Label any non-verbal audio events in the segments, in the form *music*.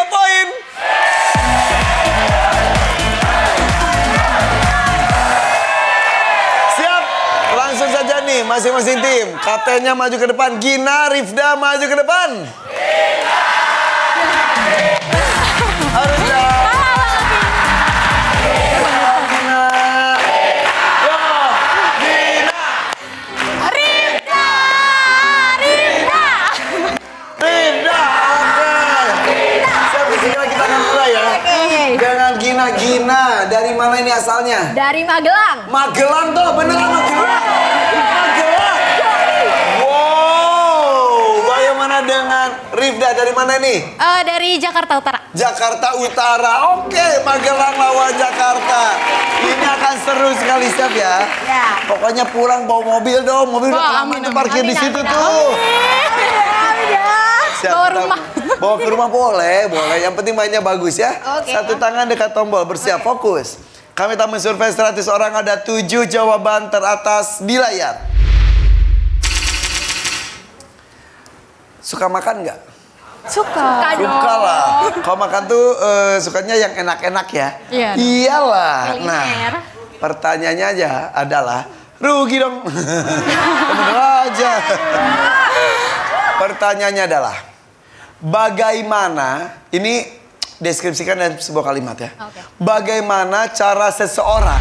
tiga poin. Siap, langsung saja nih masing-masing tim. Kaptennya maju ke depan, Gina, Rifda maju ke depan. Harus Gina, dari mana ini asalnya? Dari Magelang. Magelang tuh, beneran Magelang. Magelang. Wow, bagaimana dengan Rifda dari mana nih? Eh, dari Jakarta Utara. Jakarta Utara. Oke, Magelang lawan Jakarta. Ini akan seru sekali siap ya. Ya. Pokoknya pulang bawa mobil dong. Mobil udah Wah, amin, tuh amin. parkir di situ amin, tuh. Amin. Siap, Bawa rumah. Bawa ke rumah boleh, boleh. Yang penting mainnya bagus ya. Oke. Satu tangan dekat tombol, bersiap, fokus. Kami tamu survei 100 orang, ada 7 jawaban teratas di layar. Suka makan nggak? Suka. Suka lah. Kalau makan tuh eh, sukanya yang enak-enak ya? Iya. Iyalah. Nah, pertanyaannya aja adalah rugi dong. *laughs* Bener aja. Pertanyaannya adalah bagaimana ini deskripsikan dalam sebuah kalimat ya. Oke. Bagaimana cara seseorang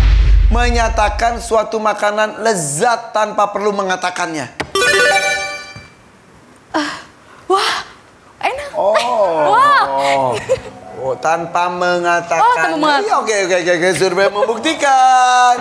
menyatakan suatu makanan lezat tanpa perlu mengatakannya? Wah, enak. Oh. *laughs* Wah. Oh, tanpa mengatakan. Oh, tanpa mengat- Iya, oke, oke, oke. Survei membuktikan.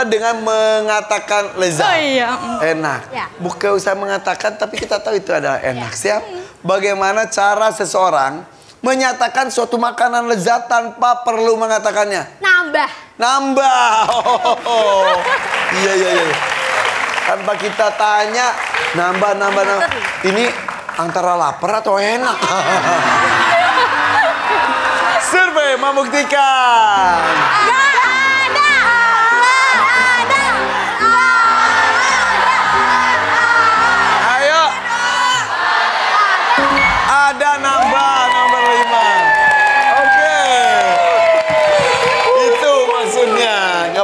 Sama dengan mengatakan lezat. Oh iya. Enak. Ya. Bukan usah mengatakan, tapi kita tahu itu adalah enak. Siap? Bagaimana cara seseorang menyatakan suatu makanan lezat tanpa perlu mengatakannya? Nambah. Nambah. Oh, *laughs* iya iya iya. Tanpa kita tanya, nambah nambah nambah. Ini antara lapar atau enak? *laughs* Survei membuktikan.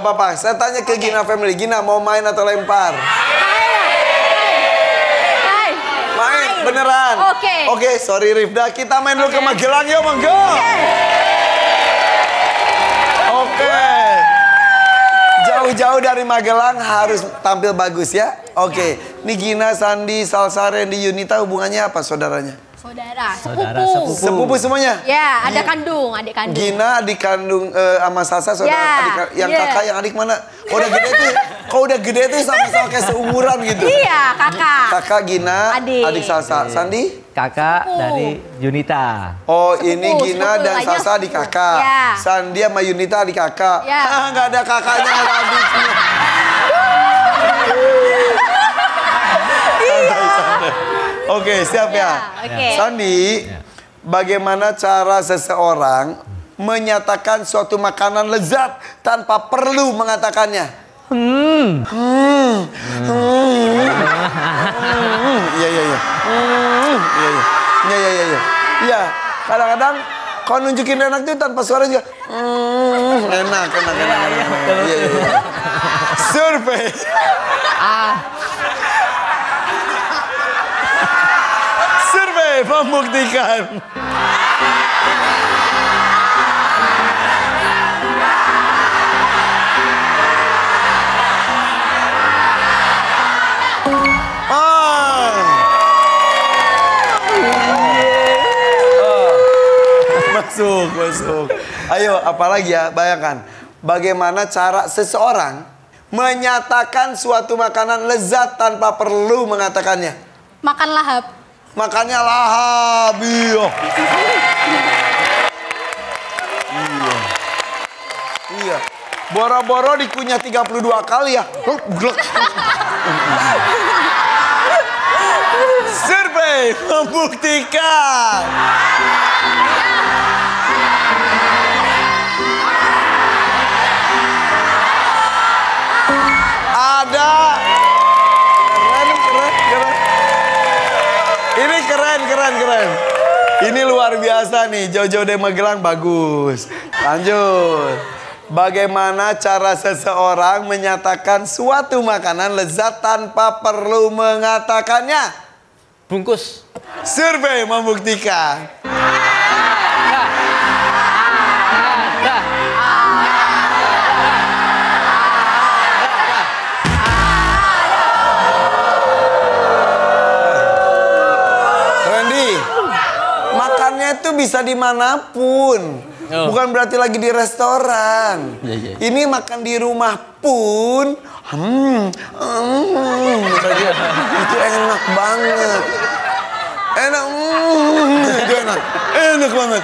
Apa-apa. Saya tanya ke Gina Family. Gina mau main atau lempar? Hai. Main, beneran. Oke. Oke, sorry Rifda. Kita main dulu ke Oke. Magelang yuk, monggo. Oke. Jauh-jauh dari Magelang harus tampil bagus ya. Oke. Ini Gina, Sandi, Salsa, Randy, Yunita hubungannya apa saudaranya? Saudara, Saudara sepupu. sepupu. Sepupu semuanya? Ya, ada kandung, adik kandung. Gina adik kandung eh, sama Salsa saudara Ya, adik yang ya. kakak yang adik mana? Kalau udah gede tuh, kalau udah gede tuh sama-sama kayak seumuran gitu. Iya, kakak. Kakak Gina, Adik. adik Salsa, Sandi? Kakak Sepupu. dari Junita. Oh Sepupu, ini Gina sepupu, dan adik sepupu. kakak. Ya. Sandi sama Yunita adik kakak. Ya. Ah, *laughs* nggak ada kakaknya ada adiknya. Santai, santai. Oke siap ya. Ya, oke. Sandi, bagaimana cara seseorang menyatakan suatu makanan lezat tanpa perlu mengatakannya? Hmm. Hmm. Hmm. Iya iya iya. Hmm. Iya iya. Iya iya iya. iya. Iya. Kadang-kadang kalau nunjukin enak tuh tanpa suara juga. Hmm. Enak enak enak. enak, enak. Iya iya. iya. Survei. Ah, Survei membuktikan. Ah. Oh. Masuk, masuk. Ayo, apalagi ya, bayangkan. Bagaimana cara seseorang menyatakan suatu makanan lezat tanpa perlu mengatakannya. Makan lahap. Makannya lahap, iya. Iya. Iya. Boro-boro dikunyah 32 kali ya. Survei membuktikan. Keren, keren. Ini luar biasa nih, jauh-jauh dari Magelang bagus. Lanjut. Bagaimana cara seseorang menyatakan suatu makanan lezat tanpa perlu mengatakannya? Bungkus. Survei membuktikan. Bisa di mana pun. Oh. Bukan berarti lagi di restoran. Iya, iya. Ini makan di rumah pun, hmm, hmm, itu enak banget. Enak, hmm, itu enak, enak banget.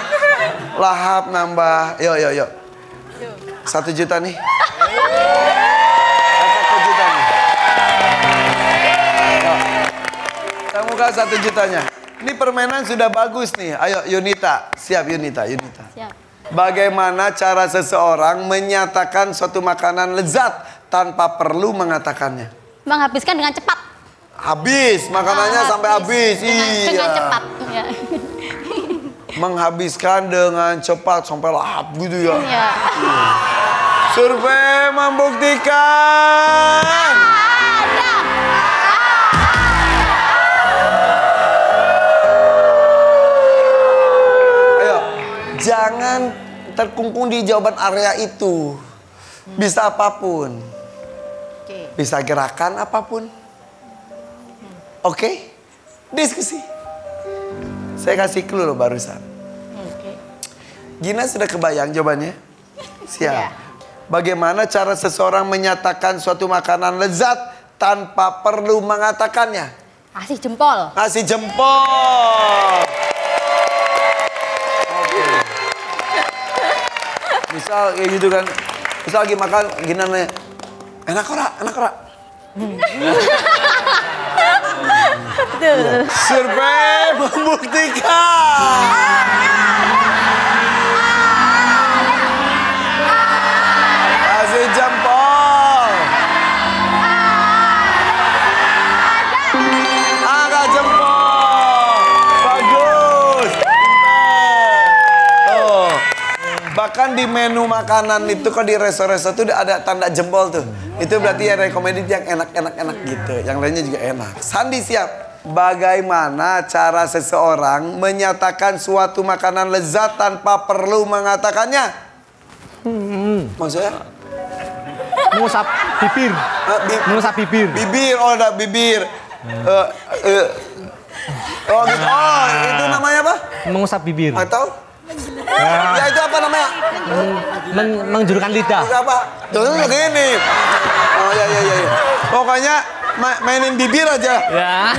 Lahap nambah, yuk, yuk, yuk. Satu juta nih. Satu juta nih. Kita buka satu jutanya. Ini permainan sudah bagus nih. Ayo Yunita, siap Yunita, Yunita. Siap. Bagaimana cara seseorang menyatakan suatu makanan lezat tanpa perlu mengatakannya? Menghabiskan dengan cepat. Habis, makanannya Ah, sampai habis. Dengan, iya. dengan cepat. Ya. Menghabiskan dengan cepat sampai lahap gitu ya. ya. Survei membuktikan. Jangan terkungkung di jawaban area itu. Bisa apa pun. Bisa gerakan apa pun. Oke? Diskusi. Saya kasih clue loh barusan. Oke. Gina sudah kebayang jawabannya? Siap. Iya. Bagaimana cara seseorang menyatakan suatu makanan lezat tanpa perlu mengatakannya? Kasih jempol. Kasih jempol. Misal kayak gitu kan. Misal lagi makan Gina nanya, enak ora, enak ora. Survei membuktikan. Bahkan di menu makanan itu kalau di resto-resto tuh ada tanda jempol tuh. Itu berarti ya recommended yang enak-enak-enak gitu. Yang lainnya juga enak. Sandi siap. Bagaimana cara seseorang menyatakan suatu makanan lezat tanpa perlu mengatakannya? Maksudnya? Mengusap bibir. Ah, bi- Mengusap bibir. bibir, oh ada bibir. Eh, eh. Oh gitu. Oh, itu namanya apa? Mengusap bibir. Atau? Ya itu apa namanya? Men menjulurkan lidah. Apa? Tuh begini. Oh ya ya ya. ya. Pokoknya ma- mainin bibir aja. Ya.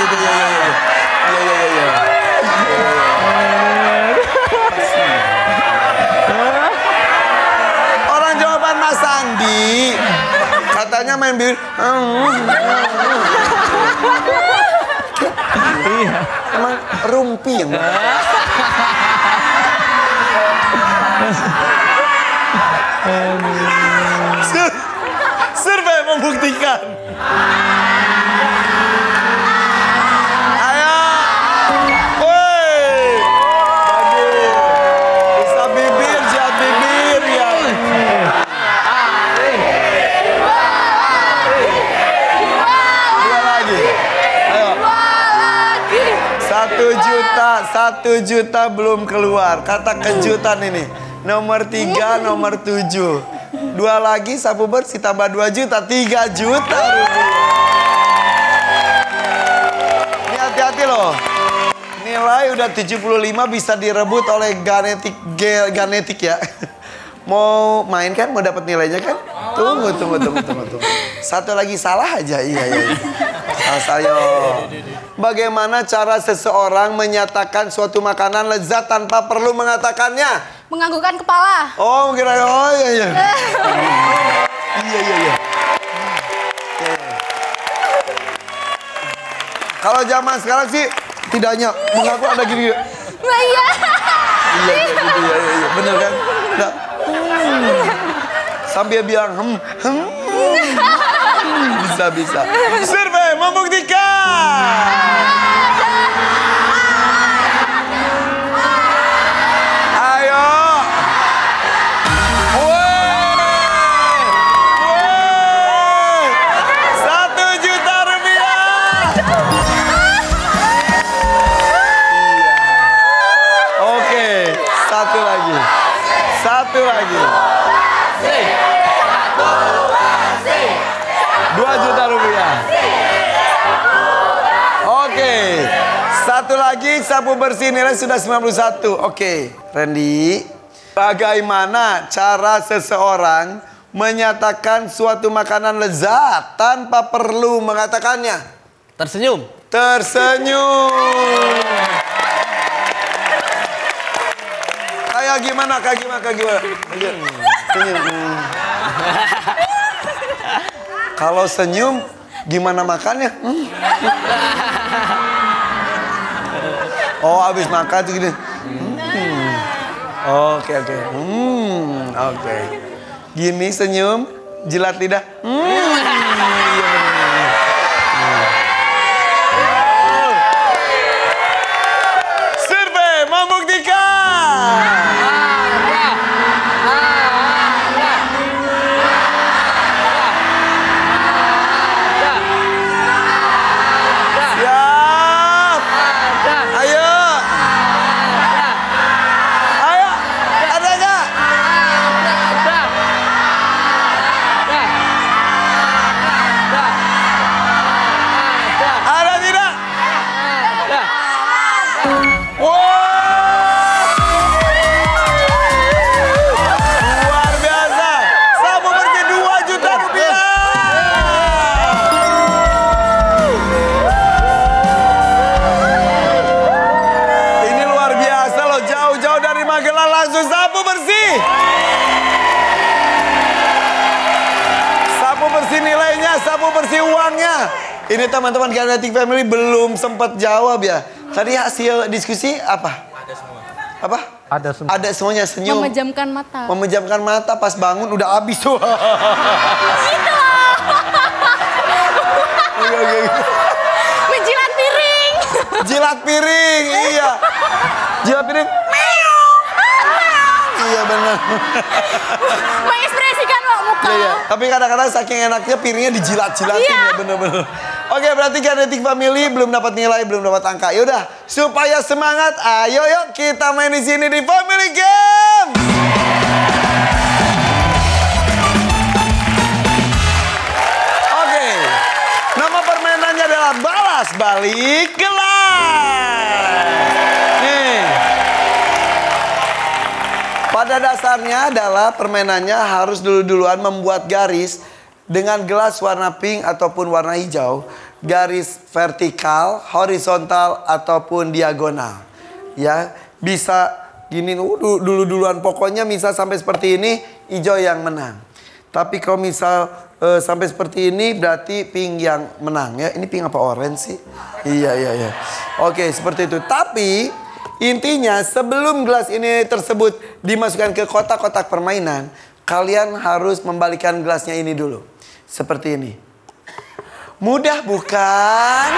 gitu ya ya ya. Ya ya ya ya. Orang jawaban Mas Sandi katanya main bibir. Iya. Emang rumpi yang Sur- Survei membuktikan. Ya. Satu juta, satu juta belum keluar. Kata kejutan ini. Nomor tiga, nomor tujuh. Dua lagi, sapu bersih tambah dua juta. Tiga juta rupiah. Ini hati-hati loh. Nilai udah 75 bisa direbut oleh genetik ge- genetik ya. Mau main kan? Mau dapat nilainya kan? Tunggu, tunggu, tunggu, tunggu, tunggu. Satu lagi salah aja. Iya, iya. iya. Saya. Bagaimana cara seseorang menyatakan suatu makanan lezat tanpa perlu mengatakannya? Menganggukkan kepala. Oh, kira oh iya iya. *laughs* Iya iya iya. Kalau zaman sekarang sih tidaknya mengaku ada gini. Nah, iya. Iya, iya, gitu, iya, iya, iya. bener kan? Nah, hmm. Sambil bilang hmm, hmm. Bisa, bisa. Survei membuktikan. Lagi sapu bersih nilai sudah 91. Oke, Randy. Bagaimana cara seseorang menyatakan suatu makanan lezat tanpa perlu mengatakannya? Tersenyum. Tersenyum. Kayak gimana? Kayak gimana? Kayak gimana? Senyum. Senyum. Hmm. Kalau senyum, gimana makannya? Hmm. Oh, habis makan tuh gini. Hmm. Oke, oke. Hmm, oke. Gini senyum, jilat lidah. Hmm. Iya benar. Teman-teman Kinetic Family belum sempat jawab ya. Tadi hasil diskusi apa? Ada semua. Apa? Ada semua. Ada semuanya senyum. Memejamkan mata. Memejamkan mata pas bangun udah habis tuh. Oke. *laughs* Menjilat piring. Jilat piring, iya. Jilat piring. Iya benar. Mengekspresikan muka. Iya, iya. Tapi kadang-kadang saking enaknya piringnya dijilat-jilatin Iya. ya bener-bener. Oke berarti Kinetic Family belum dapat nilai, belum dapat angka. Yaudah, supaya semangat, ayo yuk kita main di sini di Family Game. Oke, nama permainannya adalah balas balik gelas. Pada dasarnya adalah permainannya harus dulu-duluan membuat garis dengan gelas warna pink ataupun warna hijau, garis vertikal, horizontal ataupun diagonal. Ya, bisa gini uh, du- dulu-duluan pokoknya misal sampai seperti ini hijau yang menang. Tapi kalau misal eh, sampai seperti ini berarti pink yang menang ya. Ini pink apa orange sih? Iya iya iya. Oke, seperti itu. Tapi Intinya sebelum gelas ini tersebut dimasukkan ke kotak-kotak permainan, kalian harus membalikan gelasnya ini dulu. Seperti ini. Mudah bukan?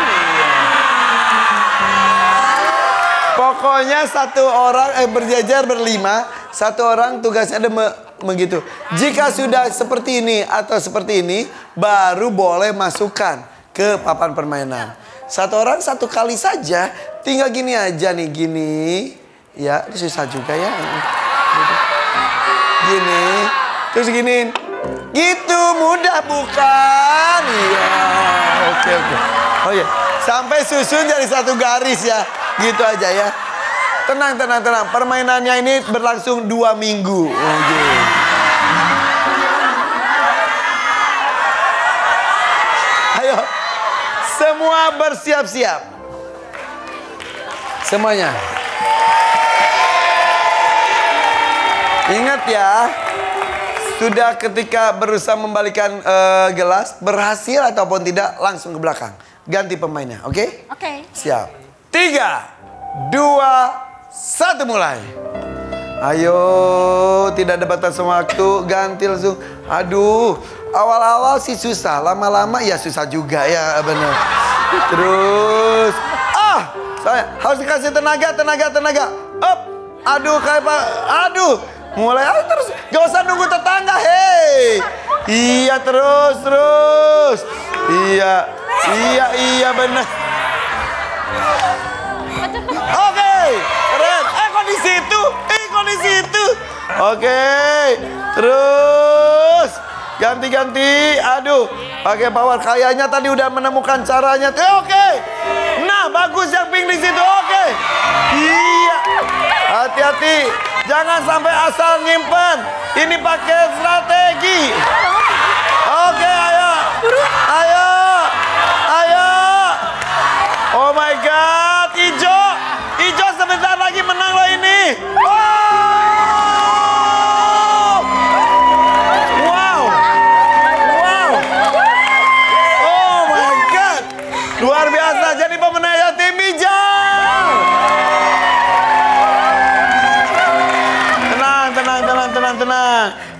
Pokoknya satu orang eh, berjajar berlima, satu orang tugasnya ada me- begitu. Jika sudah seperti ini atau seperti ini, baru boleh masukkan ke papan permainan. Satu orang satu kali saja, tinggal gini aja nih gini, ya susah juga ya. Gini, terus giniin, gitu mudah bukan? Iya, oke oke. Oh iya, sampai susun jadi satu garis ya, gitu aja ya. Tenang, tenang, tenang. Permainannya ini berlangsung dua minggu. Oke. Ayo, semua bersiap-siap. Semuanya. Ingat ya, sudah ketika berusaha membalikan eh, gelas, berhasil ataupun tidak, langsung ke belakang. ganti pemainnya, oke? Oke. Siap. Tiga, dua, satu mulai. Ayo, tidak ada batas waktu, ganti langsung. Aduh, awal-awal sih susah, lama-lama ya susah juga ya, benar. Terus, ah, saya harus dikasih tenaga, tenaga, tenaga. Up, aduh, kayak aduh, mulai ayo terus, gak usah nunggu tetangga, hei. Iya terus, terus. Iya, iya, iya benar. Oke, keren. Eh kok di situ? Eh kok di situ? Oke, terus ganti-ganti. Aduh, pakai power. Kayaknya tadi udah menemukan caranya. Eh, oke. Nah, bagus yang pink di situ. Oke. Iya. Hati-hati. Jangan sampai asal nyimpen. Ini pakai strategi. Oke, ayo. Ayo. Ayo. Oh my god, Ijo. Ijo sebentar lagi menang loh ini. Wow.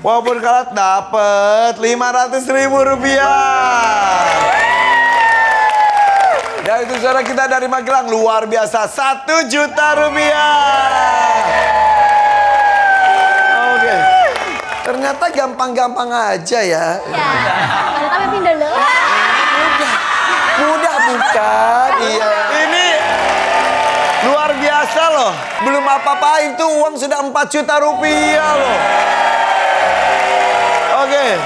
Walaupun kalah dapat 500 ribu rupiah. Dan itu suara kita dari Magelang luar biasa satu juta rupiah. Oke. Ternyata gampang-gampang aja ya. Ya. Tapi pindah loh. Mudah bukan? Iya. Ini luar biasa loh. Belum apa-apain tuh uang sudah 4 juta rupiah loh. Oke.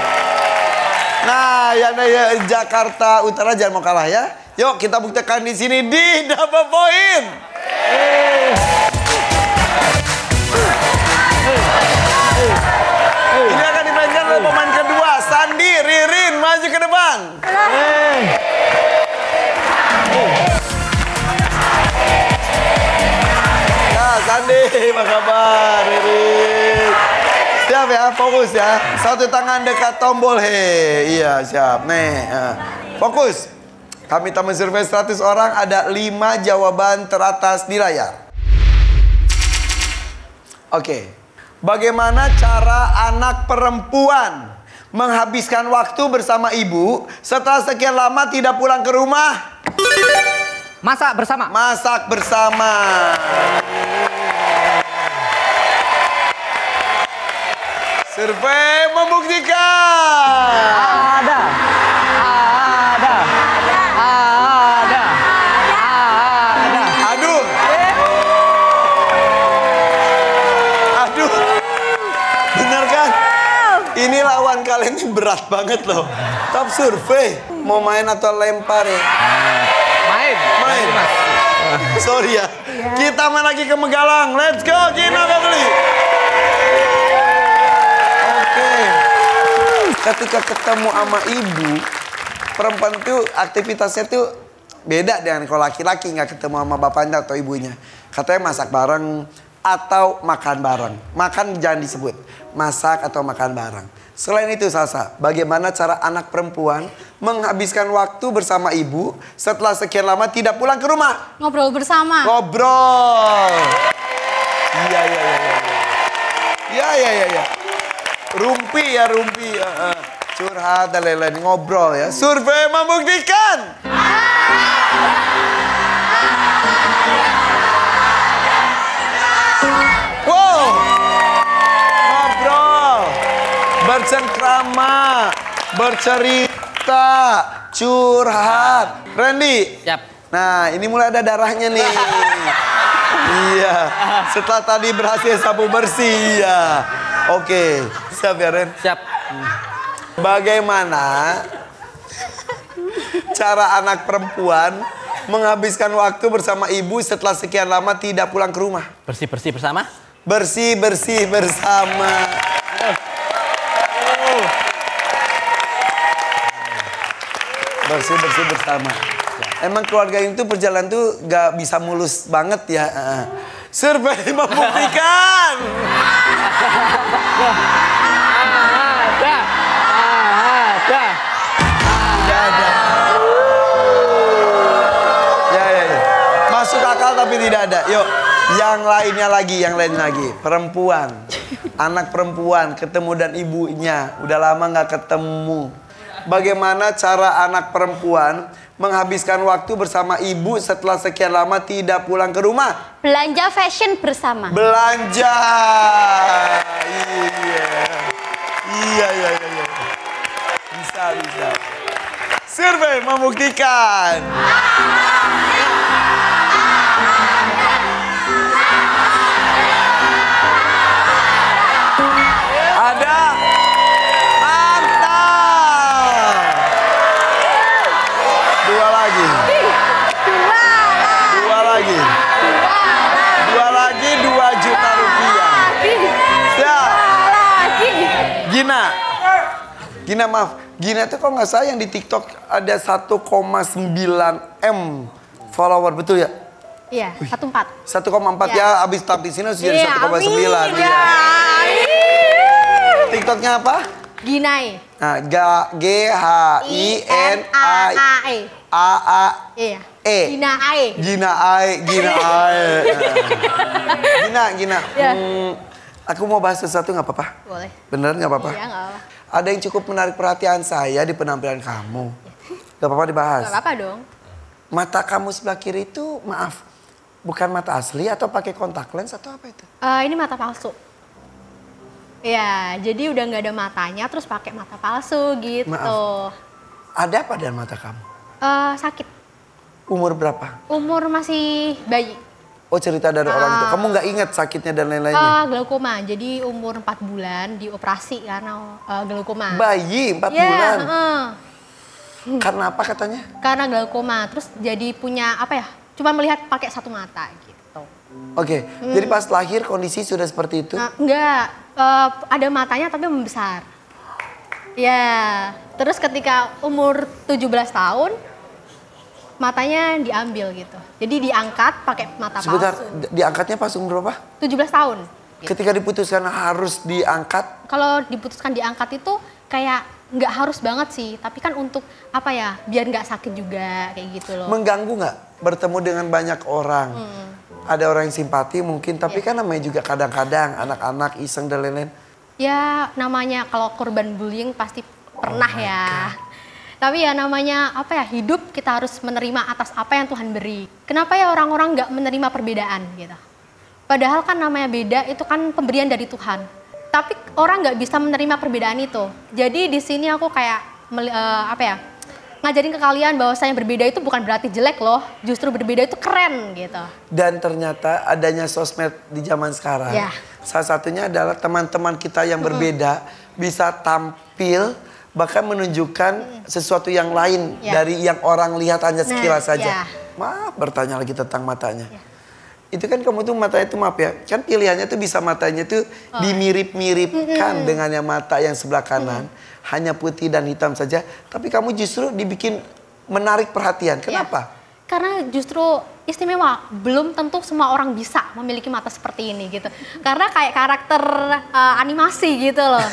Nah, yang dari Jakarta Utara jangan mau kalah ya. Yuk kita buktikan di sini di double point. Ini akan dimainkan oleh pemain kedua, Sandi Ririn maju ke depan. Ya, Sandi, apa kabar, Ririn? Siap ya, fokus ya. Satu tangan dekat tombol, he. Iya, siap. Nih, ya. fokus. Kami tamu survei 100 orang, ada 5 jawaban teratas di layar. Oke. Bagaimana cara anak perempuan menghabiskan waktu bersama ibu setelah sekian lama tidak pulang ke rumah? Masak bersama. Masak bersama. Survei membuktikan. Ada. Ada. Ada. Ada. Aduh. Aduh. Bener kan? Ini lawan kalian ini berat banget loh. Top survei. Mau main atau lempar ya? Main. Main. Sorry ya. Kita main lagi ke Megalang. Let's go, Gina Family. Oke. Ketika ketemu sama ibu, perempuan tuh aktivitasnya tuh beda dengan kalau laki-laki nggak ketemu sama bapaknya atau ibunya. Katanya masak bareng atau makan bareng. Makan jangan disebut. Masak atau makan bareng. Selain itu Salsa, bagaimana cara anak perempuan menghabiskan waktu bersama ibu setelah sekian lama tidak pulang ke rumah? Ngobrol bersama. Ngobrol. Iya, iya, iya. iya. Iya, iya, iya. Ya. Rumpi ya, rumpi. ya. Curhat dan lain-lain. Ngobrol ya. Survei membuktikan. Wow. Ngobrol. Bercengkrama. Bercerita. Curhat. Randy. Siap. Nah, ini mulai ada darahnya nih. *laughs* iya. Setelah tadi berhasil sapu bersih, iya. Oke, siap ya Ren? Siap. Bagaimana cara anak perempuan menghabiskan waktu bersama ibu setelah sekian lama tidak pulang ke rumah? Bersih-bersih bersama. Bersih-bersih bersama. Bersih-bersih bersama. Emang keluarga itu perjalanan tuh gak bisa mulus banget ya. Heeh. Survei membuktikan. *laughs* Uh. Ya, ya, ya. masuk akal tapi tidak ada. Yuk yang lainnya lagi yang lain lagi. Perempuan. Anak perempuan ketemu dan ibunya. Udah lama nggak ketemu. Bagaimana cara anak perempuan menghabiskan waktu bersama ibu setelah sekian lama tidak pulang ke rumah? Belanja fashion bersama. Belanja. Iya. Iya, iya, iya, iya. Bisa, bisa. Survei membuktikan. Ada Gina maaf. Gina tuh kalau nggak salah yang di TikTok ada 1,9 M follower betul ya? Iya, satu empat. 1,4 ya, abis tap di sini harus jadi Iya, 1,9 amin, ya. ya. TikToknya apa? Ginai. Nah, G G H I N A E. A A Iya. E. Gina Ae. Gina Ae, Gina Ae. *laughs* Gina, Gina. Ya. Hmm, aku mau bahas sesuatu nggak apa-apa? Boleh. Bener nggak apa-apa? Iya, nggak apa-apa. Ada yang cukup menarik perhatian saya di penampilan kamu. Gak apa-apa dibahas. Gak apa-apa dong. Mata kamu sebelah kiri itu, maaf, bukan mata asli atau pakai kontak lens atau apa itu? Eh, ini mata palsu. Ya, jadi udah nggak ada matanya, terus pakai mata palsu gitu. Maaf. Ada apa dengan mata kamu? Eh, sakit. Umur berapa? Umur masih bayi. Oh cerita dari orang itu. Ah. Kamu nggak ingat sakitnya dan lain-lainnya? Eh, glaukoma. Jadi umur 4 bulan dioperasi karena eh, glaukoma. Bayi 4 Ya, bulan. heeh. Karena apa katanya? karena glaukoma. Terus jadi punya apa ya? Cuma melihat pakai satu mata gitu. Oke, jadi pas lahir kondisi sudah seperti itu. Nah, enggak, eh, ada matanya tapi membesar. Ya, terus ketika umur 17 tahun matanya diambil gitu. Jadi diangkat pakai mata Sebentar, palsu. di- diangkatnya pas umur berapa? 17 tahun. gitu. Ketika diputuskan harus diangkat, Kalau diputuskan diangkat itu kayak nggak harus banget sih, tapi kan untuk apa ya? Biar nggak sakit juga kayak gitu loh. mengganggu nggak bertemu dengan banyak orang? Hmm. Ada orang yang simpati mungkin, tapi Iya. kan namanya juga kadang-kadang anak-anak iseng dan lain-lain. Ya namanya kalau korban bullying pasti pernah Oh ya. Tapi ya namanya apa ya hidup kita harus menerima atas apa yang Tuhan beri. Kenapa ya orang-orang nggak menerima perbedaan gitu? Padahal kan namanya beda itu kan pemberian dari Tuhan. Tapi orang nggak bisa menerima perbedaan itu. Jadi di sini aku kayak eh, apa ya ngajarin ke kalian bahwa saya berbeda itu bukan berarti jelek loh. Justru berbeda itu keren gitu. Dan ternyata adanya sosmed di zaman sekarang. Ya. Salah satunya adalah teman-teman kita yang berbeda bisa tampil bahkan menunjukkan sesuatu yang lain Ya. dari yang orang lihat hanya Nah, sekilas saja. ya. Maaf bertanya lagi tentang matanya. Itu kan kamu tuh matanya tuh maaf ya, kan pilihannya tuh bisa matanya tuh Oh. dimirip-miripkan dengan yang mata yang sebelah kanan, hanya putih dan hitam saja, tapi kamu justru dibikin menarik perhatian. Kenapa? Karena justru istimewa, belum tentu semua orang bisa memiliki mata seperti ini gitu. Karena kayak karakter uh, animasi gitu loh. *laughs*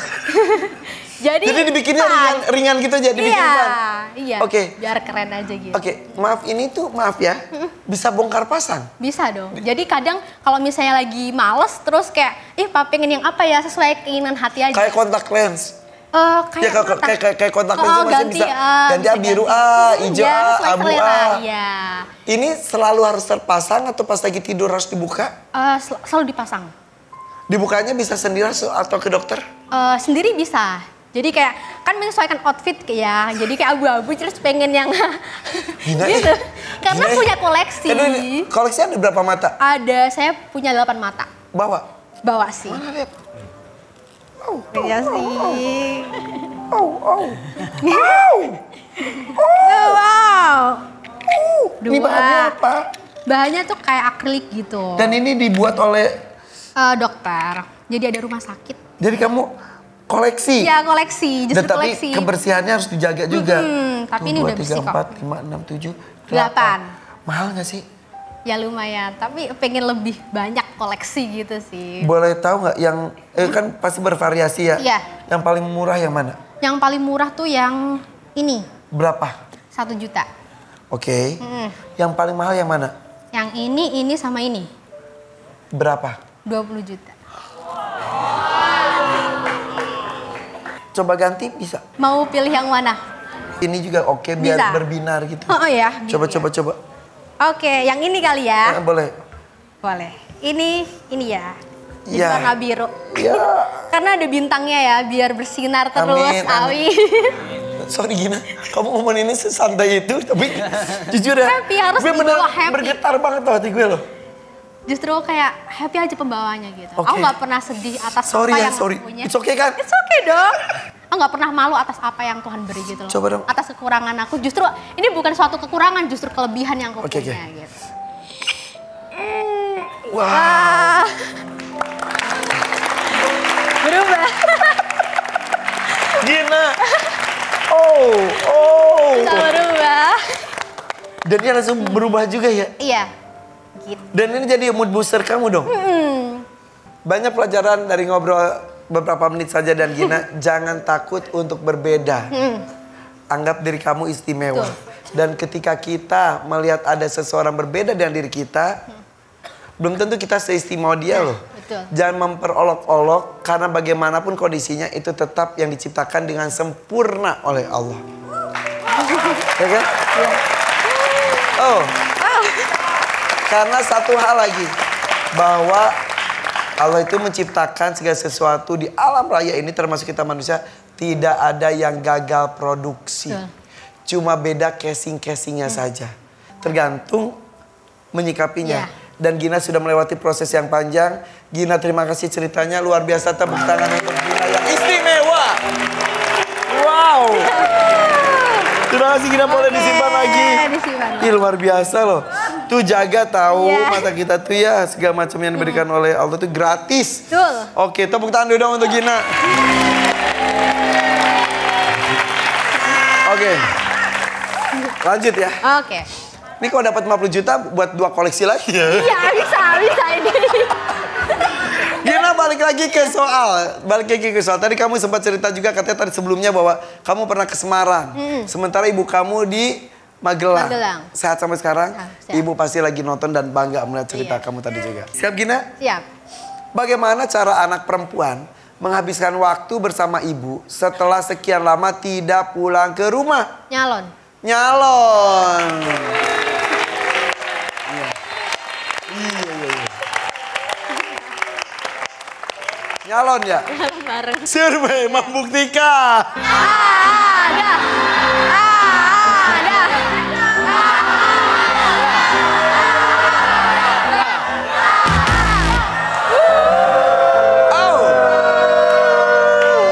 jadi Jadi dibikinnya fun. ringan, ringan gitu aja, dibikin iya, fun. Iya. Oke. Biar keren aja gitu. Oke, maaf ini tuh maaf ya, bisa bongkar pasang. Bisa dong. Jadi kadang kalau misalnya lagi males terus kayak, ih papa pengen yang apa ya sesuai keinginan hati aja. Kayak kontak lens. Eh, Ya kayak mata. kayak kayak, kayak kontak lens Oh, masih ganti, bisa ah, ganti bisa biru ganti. ah, hijau ya, ah, abu ah. Iya. Ini selalu harus terpasang atau pas lagi tidur harus dibuka? Eh, sel- selalu dipasang. Dibukanya bisa sendiri atau ke dokter? Eh, sendiri bisa. Jadi kayak kan menyesuaikan outfit ya. Jadi kayak abu-abu terus pengen yang *laughs* Gina, gitu. eh. Karena Gina, eh. punya koleksi. Ini koleksi ada berapa mata? Ada saya punya 8 mata. Bawa. Bawa sih. Mana lihat? Oh, Iya sih. oh, oh. Wow. Ini Dua. bahannya apa? Bahannya tuh kayak akrilik gitu. Dan ini dibuat oleh, Eh, dokter. Jadi ada rumah sakit. jadi kamu koleksi? Iya koleksi, Dan justru tapi koleksi. kebersihannya harus dijaga juga. Mm-mm, tapi ini udah bersih kok. 4, 5, 6, 7, Delapan. Mahal nggak sih? Ya lumayan, tapi pengen lebih banyak koleksi gitu sih. Boleh tahu nggak yang eh, kan pasti bervariasi ya? Iya. Yang paling murah yang mana? Yang paling murah tuh yang ini, Berapa? satu juta. Oke. Mm. Yang paling mahal yang mana? Yang ini, ini sama ini. Berapa? 20 juta. Coba ganti bisa. Mau pilih yang mana? Ini juga oke biar Bisa. berbinar gitu. Oh, oh ya. Coba coba coba. Oke, yang ini kali ya. Eh, boleh. Boleh. Ini, ini ya. Iya. warna biru. Ya. *laughs* Karena ada bintangnya ya, biar bersinar terus, Amin, amin. awi. *laughs* Sorry Gina, kamu ngomong ini sesantai itu, tapi *laughs* jujur ya, Happy, harus gue bener happy. bergetar banget tuh hati gue loh. Justru kayak happy aja pembawanya gitu. Oke. Aku nggak pernah sedih atas Sorry apa ya, yang sorry. aku punya. It's okay kan? It's okay dong. *laughs* Aku nggak pernah malu atas apa yang Tuhan beri gitu loh. Coba dong. Atas kekurangan aku. Justru ini bukan suatu kekurangan, justru kelebihan yang aku Oke, punya oke. gitu. Wah, Ah. Berubah. Gina. Oh, oh. Bisa berubah. Dan dia langsung berubah juga ya. Iya. Gitu. Dan ini jadi mood booster kamu dong. Hmm. Banyak pelajaran dari ngobrol beberapa menit saja dan Gina, *laughs* jangan takut untuk berbeda. Anggap diri kamu istimewa. Dan ketika kita melihat ada seseorang berbeda dengan diri kita, belum tentu kita seistimewa dia loh. betul. Jangan memperolok-olok karena bagaimanapun kondisinya itu tetap yang diciptakan dengan sempurna oleh Allah. ya kan? Oh. Karena satu hal lagi bahwa Allah itu menciptakan segala sesuatu di alam raya ini termasuk kita manusia tidak ada yang gagal produksi. Cuma beda casing-casingnya saja. Tergantung menyikapinya. Iya. Dan Gina sudah melewati proses yang panjang. Gina terima kasih ceritanya luar biasa tepuk tangan untuk Gina yang istimewa. Wow. *laughs* Kasih Gina boleh Oke, disimpan lagi. disimpan. Ih luar biasa loh. Tuh jaga tahu Iya. mata kita tuh ya segala macam yang diberikan oleh Allah tuh gratis. Betul. Oke, tepuk tangan dulu dong untuk Gina. Oke. Lanjut ya. Oke. Ini kalau dapat 50 juta buat dua koleksi lagi ya. Iya bisa, bisa ini. Balik lagi ke soal. Balik lagi ke soal. Tadi kamu sempat cerita juga katanya tadi sebelumnya bahwa kamu pernah ke Semarang. Sementara ibu kamu di Magelang. Magelang. Sehat sampai sekarang? Ah, sehat. Ibu pasti lagi nonton dan bangga melihat cerita Iya. kamu tadi juga. Siap Gina? Siap. Bagaimana cara anak perempuan menghabiskan waktu bersama ibu setelah sekian lama tidak pulang ke rumah? Nyalon. Nyalon. Nyalon ya? Bareng. Survei membuktikan. Ada. Ada. Oh.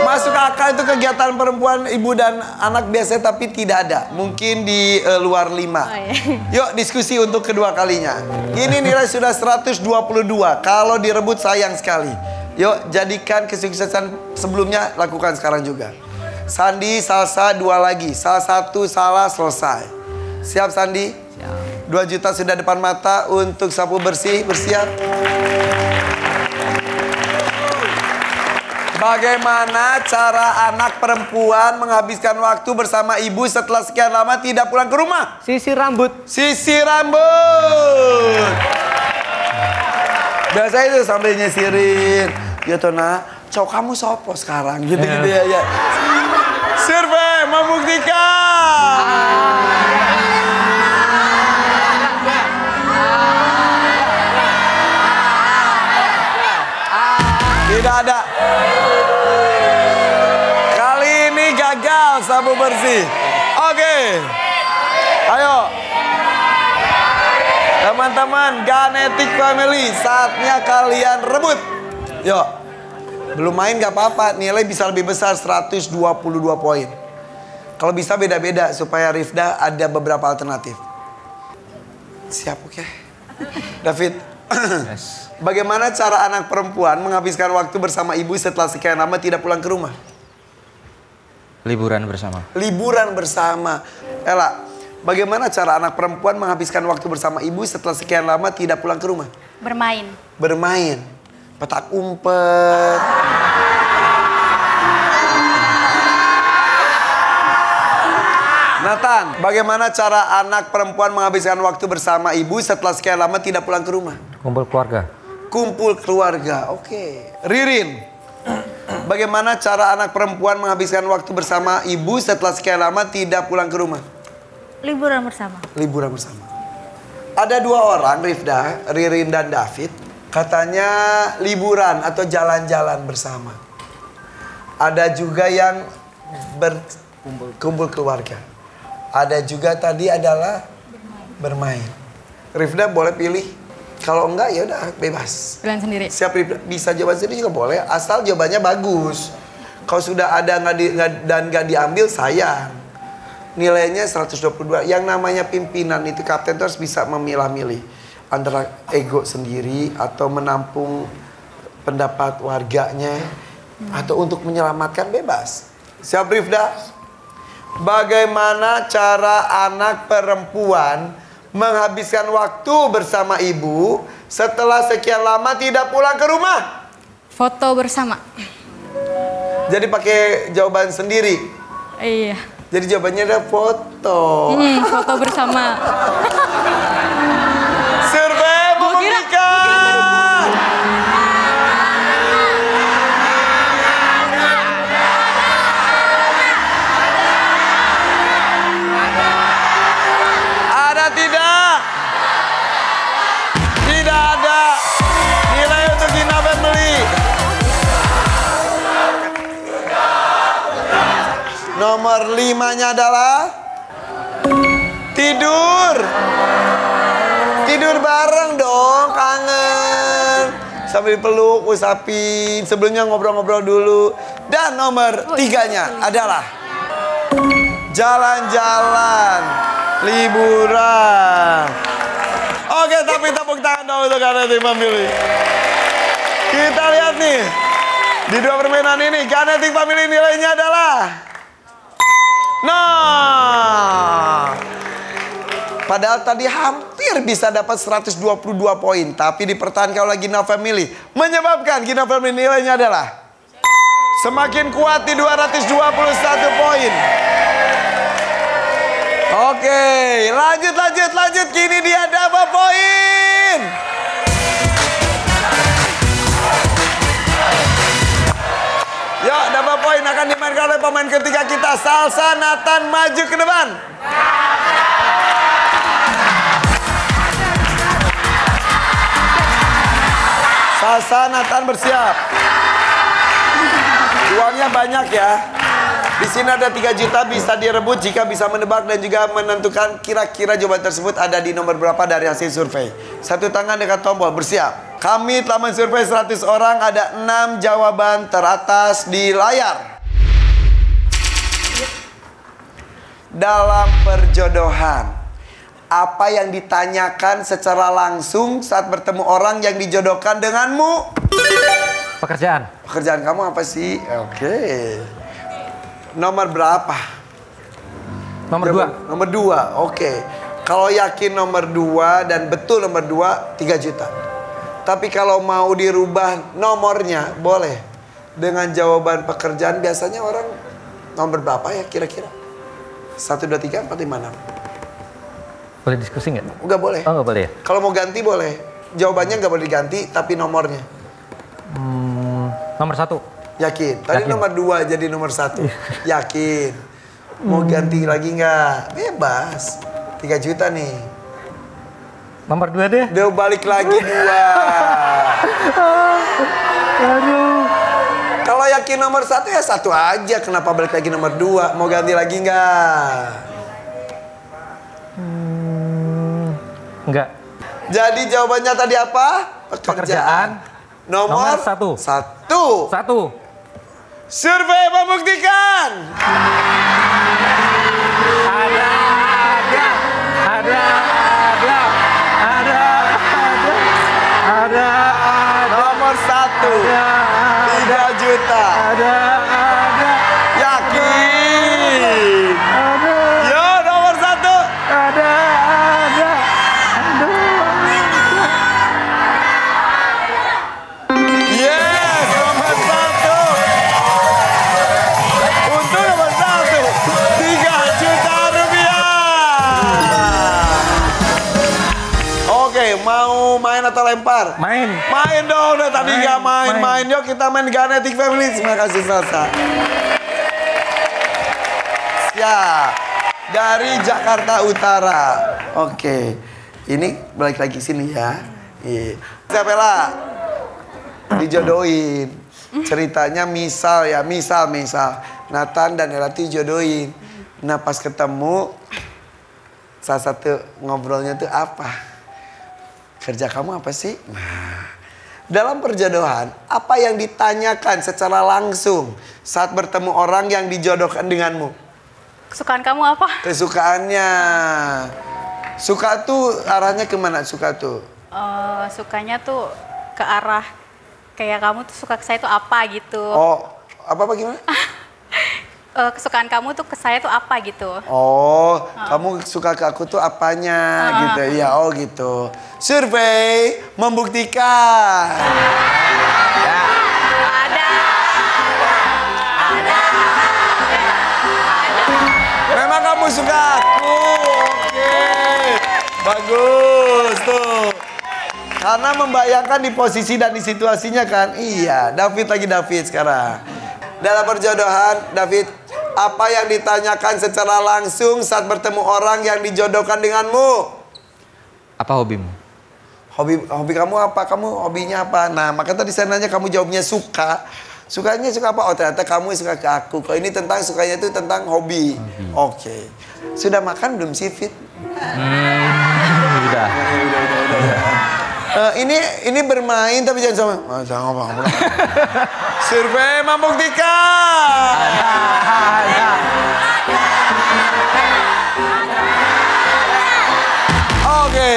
Masuk akal itu kegiatan perempuan ibu dan anak biasanya tapi tidak ada. Mungkin di eh, luar lima. Oh, iya. Yuk diskusi untuk kedua kalinya. Ini nilai sudah 122. Kalau direbut sayang sekali. Yuk jadikan kesuksesan sebelumnya lakukan sekarang juga. Sandi salsa dua lagi. Salah satu salah selesai. Siap Sandi? Siap. 2 juta sudah depan mata untuk sapu bersih. Bersiap. Bagaimana cara anak perempuan menghabiskan waktu bersama ibu setelah sekian lama tidak pulang ke rumah? Sisir rambut. Sisir rambut. Biasa itu sambil nyisirin. Ya Tona, cowok kamu sopo sekarang gitu-gitu ya. ya. Survei membuktikan. Tidak ada. Kali ini gagal sapu bersih. Oke. Ayo. Teman-teman, Ganetic Family, saatnya kalian rebut. Yuk. Belum main gak apa-apa, nilai bisa lebih besar 122 poin. Kalau bisa beda-beda supaya Rifda ada beberapa alternatif. Siap, oke. David, *clears throat* Yes. bagaimana cara anak perempuan menghabiskan waktu bersama ibu setelah sekian lama tidak pulang ke rumah? Liburan bersama. Liburan bersama. Ella, bagaimana cara anak perempuan menghabiskan waktu bersama ibu setelah sekian lama tidak pulang ke rumah? Bermain. Bermain. Petak umpet. Nathan, bagaimana cara anak perempuan menghabiskan waktu bersama ibu setelah sekian lama tidak pulang ke rumah? Kumpul keluarga. Kumpul keluarga, oke. Ririn, bagaimana cara anak perempuan menghabiskan waktu bersama ibu setelah sekian lama tidak pulang ke rumah? Liburan bersama. Liburan bersama. Ada dua orang, Rifda, Ririn dan David, katanya liburan atau jalan-jalan bersama. Ada juga yang berkumpul keluarga. Ada juga tadi adalah bermain. Rifda boleh pilih. Kalau enggak ya udah bebas. Pilihan sendiri. Siap Rifda bisa jawaban sendiri juga boleh, asal jawabannya bagus. Kalau sudah ada nggak di, nggak- dan nggak diambil sayang. Nilainya 122. Yang namanya pimpinan itu kapten itu harus bisa memilah-milih antara ego sendiri atau menampung pendapat warganya atau untuk menyelamatkan bebas. Siap Rifda? Bagaimana cara anak perempuan menghabiskan waktu bersama ibu setelah sekian lama tidak pulang ke rumah? Foto bersama. Jadi pakai jawaban sendiri. Iya. Jadi jawabannya ada foto. Hmm, foto bersama. *laughs* Nomor limanya adalah tidur. Tidur bareng dong, kangen. Sambil peluk, usapin. Sebelumnya ngobrol-ngobrol dulu. Dan nomor tiganya adalah jalan-jalan, liburan. Oke, tapi tepuk tangan dong untuk Kinetic Family. Kita lihat nih. Di dua permainan ini, Kinetic Family nilainya adalah... Nah, Padahal tadi hampir bisa dapat 122 poin. Tapi dipertahankan oleh Gina Family. Menyebabkan Gina Family nilainya adalah... Semakin kuat di 221 poin. Oke, lanjut, lanjut, lanjut. Kini dia dapat poin. Yuk, dapat poin akan dimainkan oleh pemain ketiga kita. Salsa Nathan maju ke depan. Salsa Nathan bersiap. Uangnya banyak ya. Di sini ada 3 juta bisa direbut jika bisa menebak dan juga menentukan kira-kira jawaban tersebut ada di nomor berapa dari hasil survei. Satu tangan dekat tombol bersiap. Kami telah mensurvei 100 orang ada 6 jawaban teratas di layar. Dalam perjodohan, apa yang ditanyakan secara langsung saat bertemu orang yang dijodohkan denganmu? Pekerjaan. Pekerjaan kamu apa sih? Oke. Nomor berapa? Nomor dua. Nomor dua, oke. Kalau yakin nomor dua dan betul nomor dua, 3 juta. Tapi kalau mau dirubah nomornya, boleh. Dengan jawaban pekerjaan biasanya orang nomor berapa ya kira-kira? 1, 2, 3, 4, 5, 6. Boleh diskusi nggak? Enggak boleh. Oh nggak boleh ya? Kalau mau ganti boleh. Jawabannya nggak boleh diganti, tapi nomornya. Hmm, nomor satu. Yakin. Tadi Yakin. nomor dua jadi nomor satu. Yakin. Mau ganti lagi nggak? Bebas. 3 juta nih. Nomor dua deh. Dia balik lagi dua. *laughs* Kalau yakin nomor satu ya satu aja. Kenapa balik lagi nomor dua? Mau ganti lagi nggak? Enggak. Jadi jawabannya tadi apa? Pekerjaan. Nomor, Nomor satu. Satu. Satu. Survei membuktikan. Ada, Main. Main dong, udah tadi Main, nggak main, main. main. Yuk kita main Ganetic Family. Terima kasih Salsa. Siap. Dari Jakarta Utara. Oke. Ini balik lagi sini ya. Iya. Siapa lah? Dijodohin. Ceritanya misal ya, misal, misal. Nathan dan Elati jodohin. Nah pas ketemu, salah satu ngobrolnya tuh apa? Kerja kamu apa sih? Nah, dalam perjodohan, apa yang ditanyakan secara langsung saat bertemu orang yang dijodohkan denganmu? Kesukaan kamu apa? Kesukaannya. Suka tuh arahnya ke mana suka tuh? Eh, sukanya tuh ke arah kayak kamu tuh suka ke saya tuh apa gitu. Oh, apa-apa gimana? *laughs* Eh, kesukaan kamu tuh ke saya tuh apa gitu. Oh, kamu suka ke aku tuh apanya gitu. Ya, oh gitu. Survei membuktikan. Ada. Memang kamu suka aku. Oke. Bagus tuh. Karena membayangkan di posisi dan di situasinya kan. Iya, David lagi David sekarang. Dalam perjodohan, David, apa yang ditanyakan secara langsung saat bertemu orang yang dijodohkan denganmu? Apa hobimu? Hobi hobi kamu apa? Kamu hobinya apa? Nah, maka tadi saya nanya kamu jawabnya suka. Sukanya suka apa? Oh, ternyata kamu suka ke aku. Kalau ini tentang sukanya itu tentang hobi. Oke. Sudah makan belum sih Fit? *laughs* Udah. Eh, ini ini bermain tapi jangan sama. Oh, jangan apa apa. *laughs* Survei membuktikan. Oke.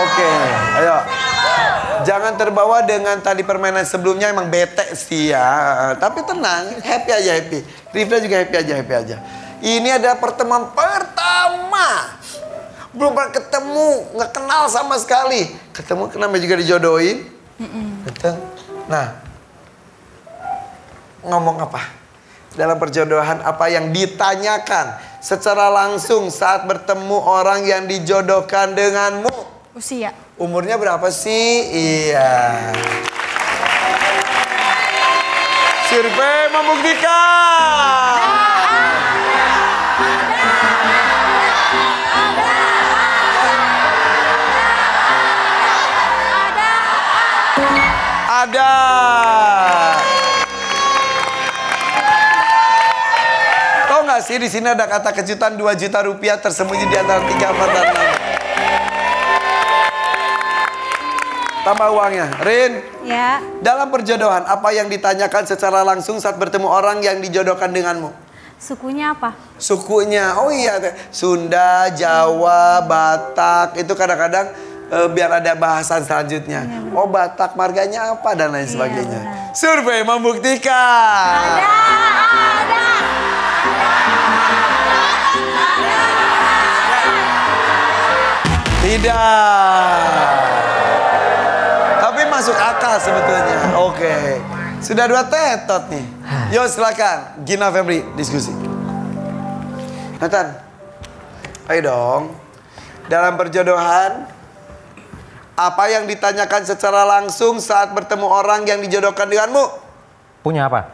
Oke, ayo. Jangan terbawa dengan tadi permainan sebelumnya emang bete sih ya. Tapi tenang, happy aja happy. Rifda juga happy aja happy aja. Ini adalah pertemuan pertama. Belum pernah ketemu, nggak kenal sama sekali. Ketemu kenapa juga dijodohin? Betul. Nah, ngomong apa? Dalam perjodohan apa yang ditanyakan secara langsung saat bertemu orang yang dijodohkan denganmu? Usia. Umurnya berapa sih? Iya. Survei membuktikan. Ada. Tahu nggak sih di sini ada kata kejutan 2 juta rupiah tersembunyi di antara tiga enam. Tambah uangnya. Rin, Ya. dalam perjodohan apa yang ditanyakan secara langsung saat bertemu orang yang dijodohkan denganmu? Sukunya apa? Sukunya, oh iya, Sunda, Jawa, Batak, itu kadang-kadang eh, biar ada bahasan selanjutnya. Oh Batak, marganya apa dan lain sebagainya. benar. Survei membuktikan. Tidak. Tapi masuk akal sebetulnya. Oke. Sudah dua tetot nih. Yo silakan. Gina Febri diskusi. Nathan. Ayo dong. Dalam perjodohan apa yang ditanyakan secara langsung saat bertemu orang yang dijodohkan denganmu? Punya apa?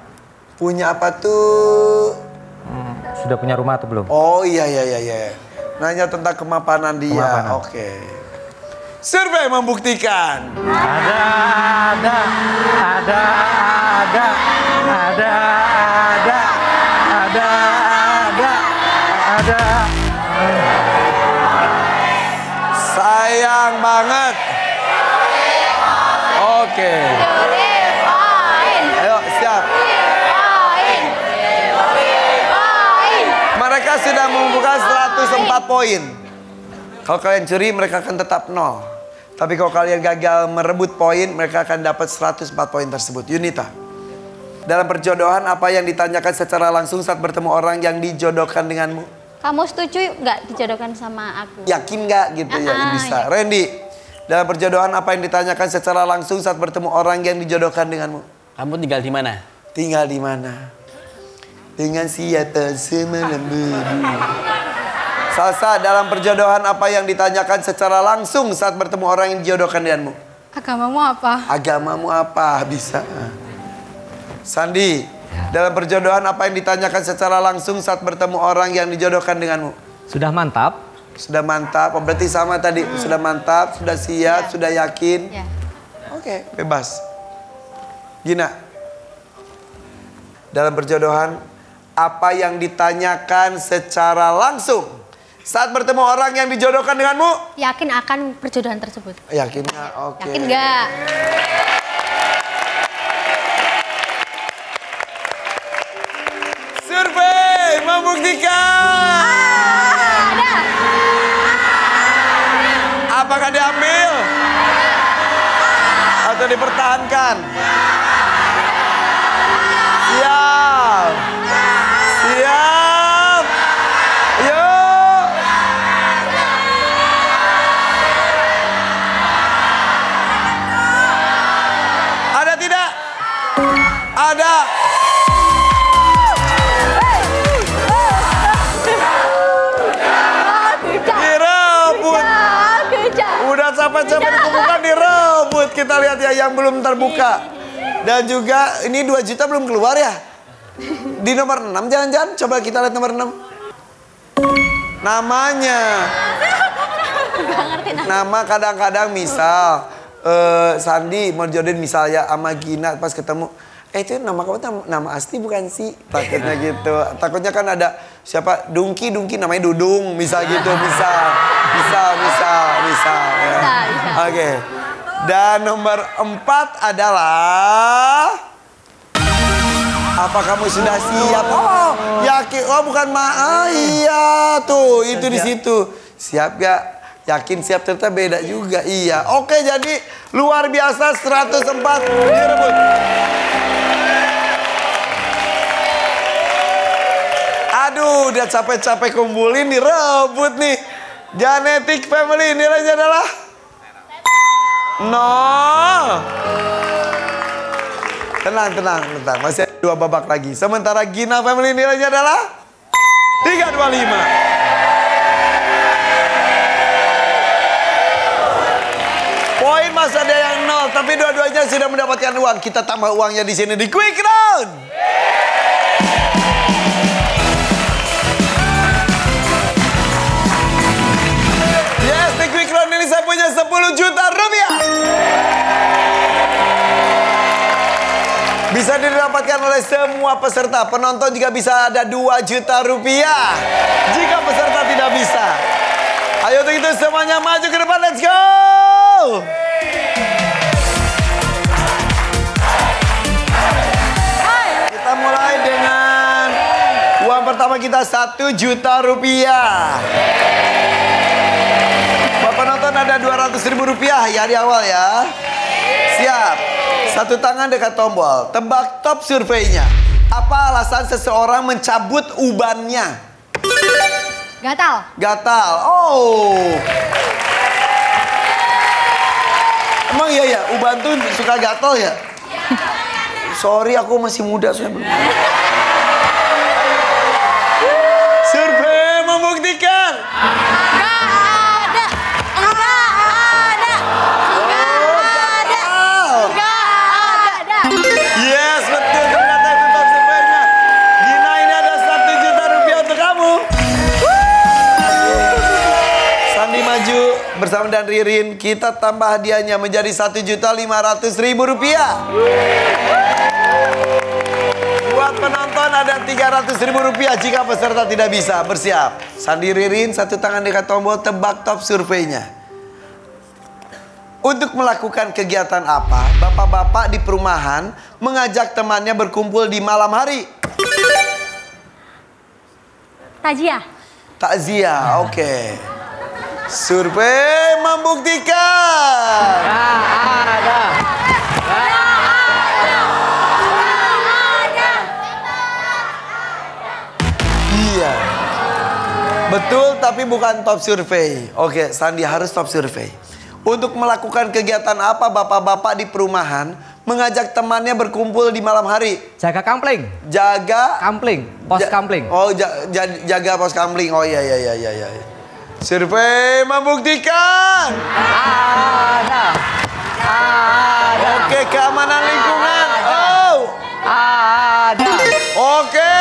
Punya apa tuh? Hmm, sudah punya rumah atau belum? Oh iya iya iya iya. Nanya tentang kemapanan dia. Kemapanan. Oke. Survei membuktikan. Ada, ada, ada, ada, ada, ada, ada, ada, ada. Sayang banget. Oke. Ayo siap. Mereka sudah mengumpulkan 104 poin. Kalau kalian curi mereka akan tetap nol. Tapi kalau kalian gagal merebut poin mereka akan dapat 104 poin tersebut. Yunita. Dalam perjodohan apa yang ditanyakan secara langsung saat bertemu orang yang dijodohkan denganmu? Kamu setuju nggak dijodohkan sama aku? Yakin nggak gitu ya Ah, bisa. Randy, dalam perjodohan apa yang ditanyakan secara langsung saat bertemu orang yang dijodohkan denganmu? Kamu tinggal di mana? Tinggal di mana? Dengan siapa semalam berdua? Salsa, dalam perjodohan apa yang ditanyakan secara langsung saat bertemu orang yang dijodohkan denganmu? Agamamu apa? Agamamu apa? Bisa. Sandi, dalam perjodohan apa yang ditanyakan secara langsung saat bertemu orang yang dijodohkan denganmu? Sudah mantap? Sudah mantap, oh, berarti sama tadi. Sudah mantap, sudah siap, sudah yakin. Ya. Oke, bebas. Gina. Dalam perjodohan, apa yang ditanyakan secara langsung saat bertemu orang yang dijodohkan denganmu? Yakin akan perjodohan tersebut? Yakinnya, oke. Yakin nggak? Survei membuktikan. Apakah diambil? Atau dipertahankan? Siap. Siap. Yuk. Ada tidak? Ada. Kita lihat ya yang belum terbuka. Dan juga ini 2 juta belum keluar ya. Di nomor 6 jangan-jangan. Coba kita lihat nomor 6. Namanya. Nama kadang-kadang misal. eh Sandi mau jodohin misalnya sama Gina pas ketemu. Eh itu nama kamu tuh nama asli bukan sih? Takutnya gitu. Takutnya kan ada siapa? Dungki, Dungki namanya Dudung. Misal gitu, misal. Misal, misal, misal. ya. Bisa, bisa. Dan nomor empat adalah... Apa kamu sudah siap? Oh, yakin. Oh, bukan ma. Ah, iya, tuh itu di situ. Siap gak? Yakin siap ternyata beda juga. Iya. Oke, jadi luar biasa 104 direbut. Aduh, udah capek-capek kumpulin direbut nih. Genetic Family nilainya adalah nol. Tenang, tenang, tenang. Masih ada dua babak lagi. Sementara Gina Family nilainya adalah 325. Poin masih ada yang nol, tapi dua-duanya sudah mendapatkan uang. Kita tambah uangnya di sini di Quick Round. Yes, di Quick Round ini saya punya 10 juta Bisa didapatkan oleh semua peserta. Penonton juga bisa ada 2 juta rupiah. Jika peserta tidak bisa. Ayo untuk itu semuanya maju ke depan. Let's go! Kita mulai dengan uang pertama kita 1 juta rupiah. Bapak nonton ada 200 ribu rupiah ya di awal ya. Siap. Satu tangan dekat tombol. Tebak top surveinya. Apa alasan seseorang mencabut ubannya? Gatal. Gatal. Oh. Emang iya ya, uban tuh suka gatal ya? Sorry, aku masih muda saya belum. Survei membuktikan. Bersama dan Ririn. Kita tambah hadiahnya menjadi satu juta lima ratus ribu rupiah. Buat penonton ada 300 ribu rupiah jika peserta tidak bisa. Bersiap. Sandi Ririn, satu tangan dekat tombol tebak top surveinya. Untuk melakukan kegiatan apa, bapak-bapak di perumahan mengajak temannya berkumpul di malam hari? Tajia. Takziah, oke. Survei membuktikan. ada. Iya. Betul, tapi bukan top survei. Oke, Sandi harus top survei. Untuk melakukan kegiatan apa bapak-bapak di perumahan mengajak temannya berkumpul di malam hari? Jaga kampling. Jaga Kampling. Pos Ja- kampling. Oh, ja- ja- jaga pos kampling. Oh iya iya iya iya iya. Survei membuktikan. Ada. Ada. Oke, keamanan lingkungan. Oh. Ada. Oke.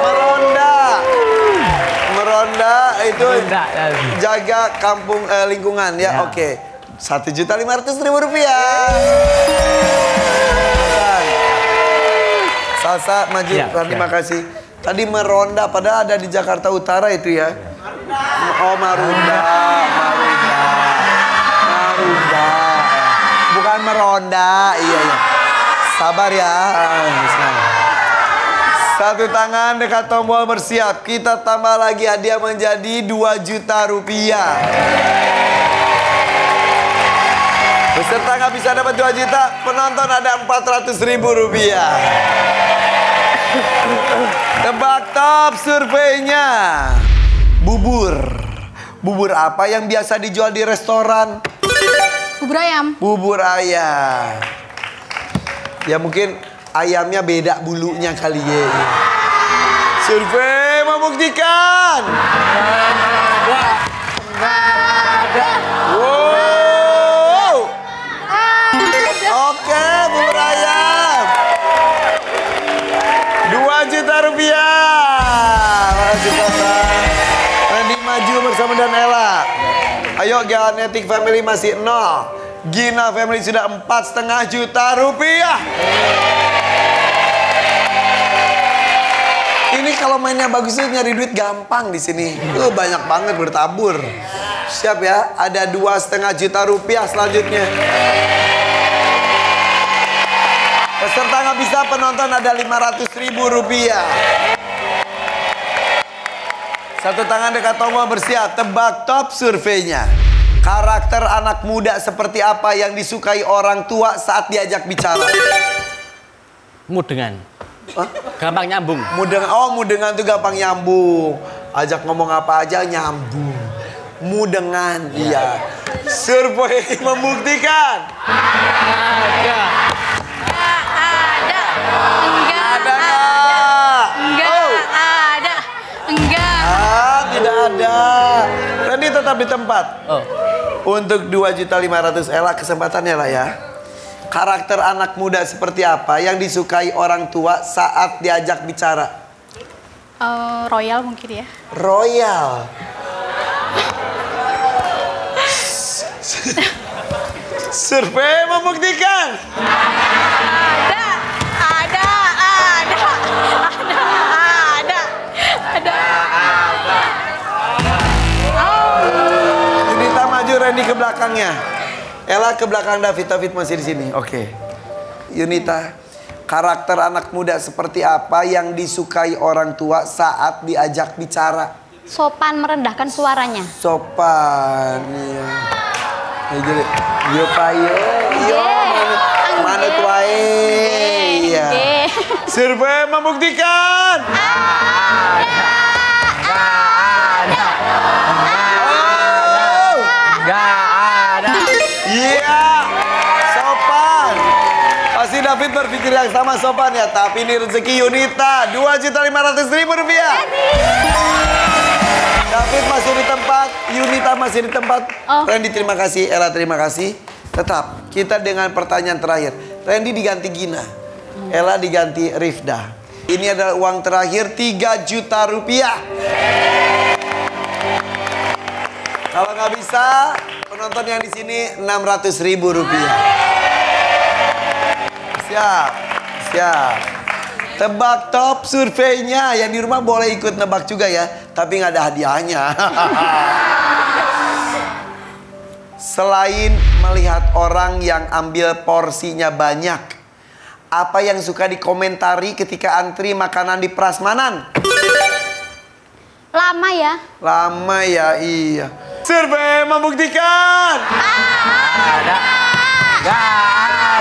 Meronda. Meronda itu Enggak. jaga kampung eh, lingkungan ya. Ya. Oke. Satu juta lima ratus ribu rupiah. Salsa maju, Ya, terima ya. kasih. Tadi meronda, padahal ada di Jakarta Utara itu ya. Oh Marunda, Marunda, Marunda. Bukan meronda, iya iya. Sabar ya. Satu tangan dekat tombol bersiap. Kita tambah lagi hadiah menjadi 2 juta rupiah. Peserta nggak bisa dapat 2 juta, penonton ada 400 ribu rupiah. Tebak top surveinya. Bubur. Bubur apa yang biasa dijual di restoran? Bubur ayam. Bubur ayam. Ya mungkin ayamnya beda bulunya kali ya. Survei membuktikan. Wow. Ayo Genetic Family masih nol. Gina Family sudah empat setengah juta rupiah. Ini kalau mainnya bagus tuh nyari duit gampang di sini. Tuh banyak banget bertabur. Siap ya, ada dua setengah juta rupiah selanjutnya. Peserta nggak bisa penonton ada 500 ribu rupiah. Satu tangan dekat tombol bersiap. Tebak top surveinya. Karakter anak muda seperti apa yang disukai orang tua saat diajak bicara? Mudengan. Gampang nyambung. Mudengan, oh mudengan tuh gampang nyambung. Ajak ngomong apa aja nyambung. Mudengan, iya. Survei *laughs* membuktikan. Ada. Ada. Ada ada. Randy tetap di tempat. Oh. Untuk 2.500 Ella kesempatannya lah ya. Karakter anak muda seperti apa yang disukai orang tua saat diajak bicara? Eh, royal mungkin ya. Royal. *laughs* Survei membuktikan. Randy ke belakangnya. Ella ke belakang David. David masih di sini. Oke. Yunita, karakter anak muda seperti apa yang disukai orang tua saat diajak bicara? Sopan merendahkan suaranya. Sopan. Iya. Ya jadi, yo payo, yo manut, wae. Iya. Survei membuktikan. Oh, David berpikir yang sama sopan ya, tapi ini rezeki Yunita, dua juta lima ratus ribu rupiah. David masih di tempat, Yunita masih di tempat. Oh. Randy terima kasih, Ella terima kasih. Tetap, kita dengan pertanyaan terakhir. Randy diganti Gina, Ella diganti Rifda. Ini adalah uang terakhir 3 juta rupiah. Kalau nggak bisa, penonton yang di sini 600 ribu rupiah. Siap, siap. Tebak top surveinya. Yang di rumah boleh ikut nebak juga ya. Tapi nggak ada hadiahnya. *laughs* Selain melihat orang yang ambil porsinya banyak. Apa yang suka dikomentari ketika antri makanan di prasmanan? Lama ya. Lama ya, iya. Survei membuktikan. Ada. Enggak ada.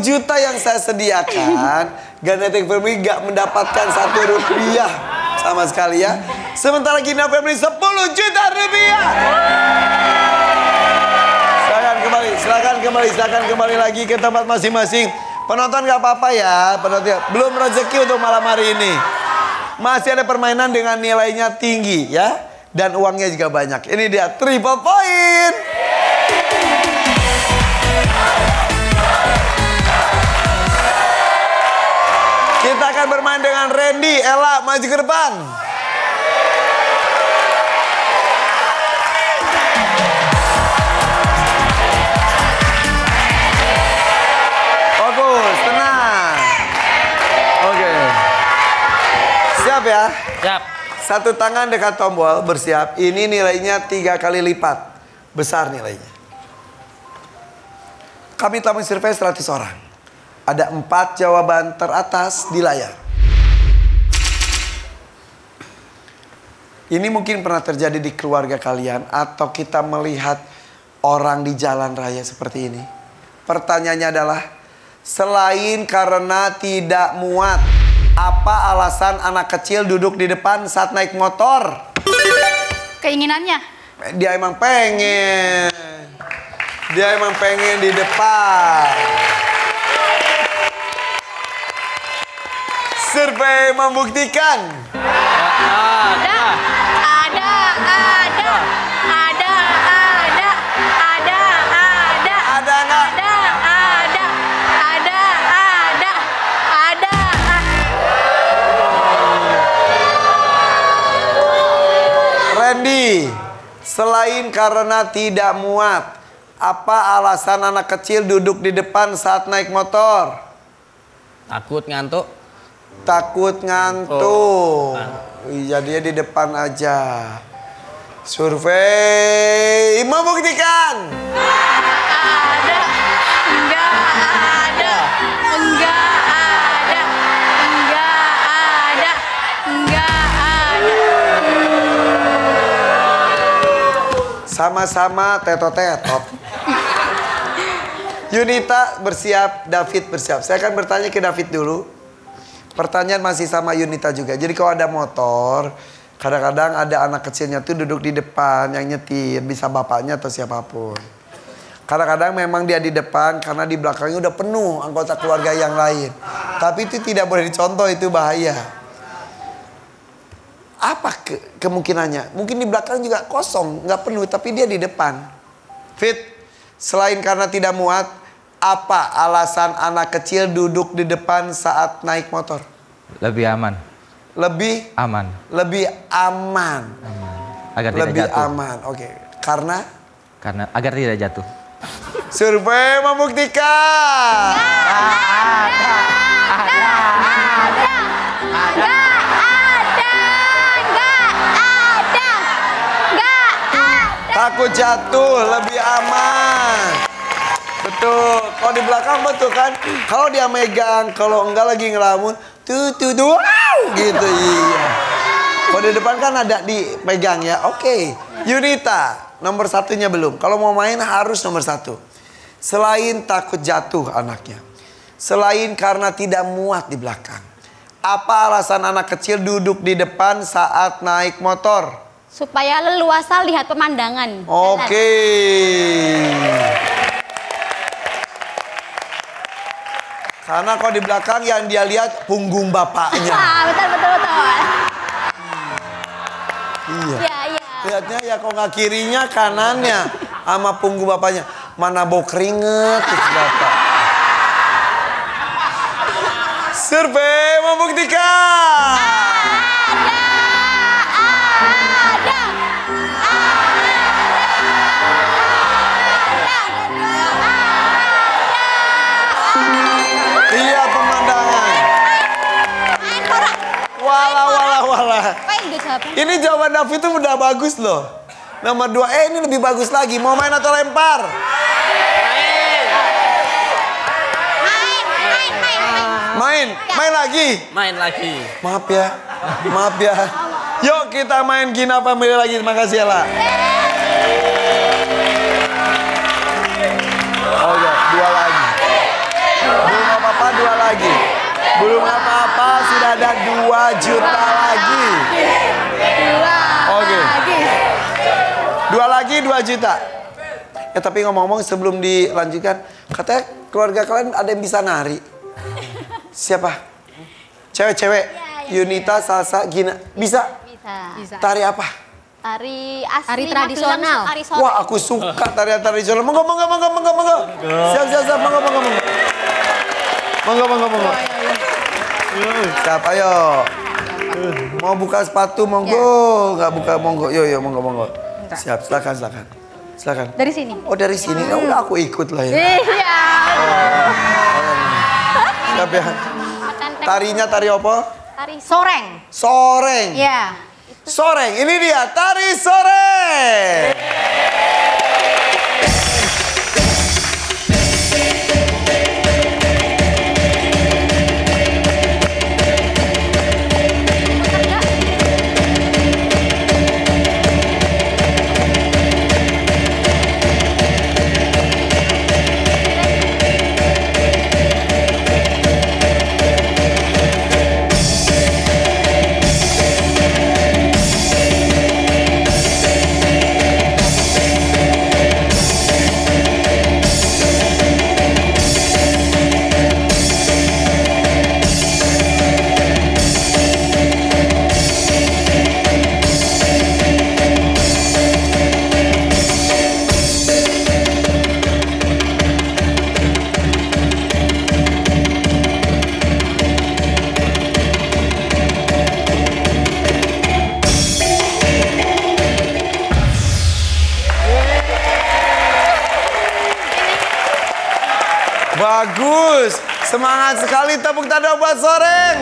Juta yang saya sediakan, Ganetic Family gak mendapatkan satu rupiah sama sekali ya. Sementara Gina Family 10 juta rupiah. Silakan kembali, silakan kembali, silakan kembali lagi ke tempat masing-masing. Penonton gak apa-apa ya, penonton belum rezeki untuk malam hari ini. Masih ada permainan dengan nilainya tinggi ya, dan uangnya juga banyak. Ini dia triple point. Akan bermain dengan Randy, Ella, maju ke depan. Fokus, tenang. Oke. Siap ya? Siap. Satu tangan dekat tombol, bersiap. Ini nilainya tiga kali lipat. Besar nilainya. Kami telah mensurvei 100 orang. Ada empat jawaban teratas di layar. Ini mungkin pernah terjadi di keluarga kalian atau kita melihat orang di jalan raya seperti ini. Pertanyaannya adalah, selain karena tidak muat, apa alasan anak kecil duduk di depan saat naik motor? Keinginannya. Dia emang pengen. Dia emang pengen di depan. Survei membuktikan Ada, ada, ada, ada, ada, ada, ada. ada? Ada, ada, ada, ada, ada. Randy, selain karena tidak muat, apa alasan anak kecil duduk di depan saat naik motor? Takut ngantuk. Takut ngantuk. Iya dia di depan aja. Survei membuktikan. Ada, enggak ada, enggak ada, enggak ada, enggak ada. Sama-sama tetot-tetot. *laughs* Yunita bersiap, David bersiap. Saya akan bertanya ke David dulu. Pertanyaan masih sama Yunita juga. Jadi kalau ada motor, kadang-kadang ada anak kecilnya tuh duduk di depan yang nyetir, bisa bapaknya atau siapa pun. Kadang-kadang memang dia di depan karena di belakangnya udah penuh anggota keluarga yang lain. Tapi itu tidak boleh dicontoh, itu bahaya. Apa ke- kemungkinannya? Mungkin di belakang juga kosong, nggak penuh, tapi dia di depan. Fit, selain karena tidak muat, apa alasan anak kecil duduk di depan saat naik motor? Lebih aman. Lebih Aman. lebih aman. Agar tidak Lebih jatuh. aman. Oke. Karena Karena agar tidak jatuh. survei membuktikan. Takut jatuh lebih aman. Betul. Kalau di belakang betul kan? Kalau dia megang, kalau enggak lagi ngelamun, tuh tuh tuh, wow, gitu iya. Kalau di depan kan ada dipegang ya. Oke. Yunita, nomor satunya belum. Kalau mau main harus nomor satu. Selain takut jatuh anaknya. Selain karena tidak muat di belakang. Apa alasan anak kecil duduk di depan saat naik motor? Supaya leluasa lihat pemandangan. Oke. Karena kalau di belakang yang dia lihat punggung bapaknya. Ah, betul betul betul. Iya. Iya iya. Lihatnya ya kok nggak kirinya kanannya sama punggung bapaknya. Mana bau keringet itu bapak. Survei membuktikan. Ini jawaban David itu udah bagus loh. Nomor dua, eh ini lebih bagus lagi. Mau main atau lempar? Main, main, main, main. Main, main lagi. Main lagi. Maaf ya, maaf ya. Yuk kita main Gina Family lagi. Terima kasih ya lah. Oh ya, dua lagi. Dua apa-apa dua lagi. Belum apa-apa sudah ada dua juta lagi. Dua lagi dua juta. Ya tapi ngomong-ngomong sebelum dilanjutkan, katanya keluarga kalian ada yang bisa nari. Siapa? Cewek-cewek. Yunita, Salsa, Gina. Bisa? Bisa. Tari apa? Tari asli Tari tradisional. Tari. Wah, aku suka tarian tradisional. Monggo, monggo, monggo, monggo, monggo. Siap, siap, siap. Monggo, monggo, monggo. Monggo, monggo, monggo. Siap, ayo. Mau buka sepatu, monggo. Nggak buka, monggo. Yo, yo, monggo, monggo. Siap, silakan, silakan. Silakan. Dari sini. Oh, dari sini. Ya udah aku ikut lah ya. Iya. Siap ya. Tarinya tari apa? Tari Soreng. Soreng. Ya. Soreng. Ini dia, tari soreng. Bagus. Semangat sekali tepuk tangan buat Soreng.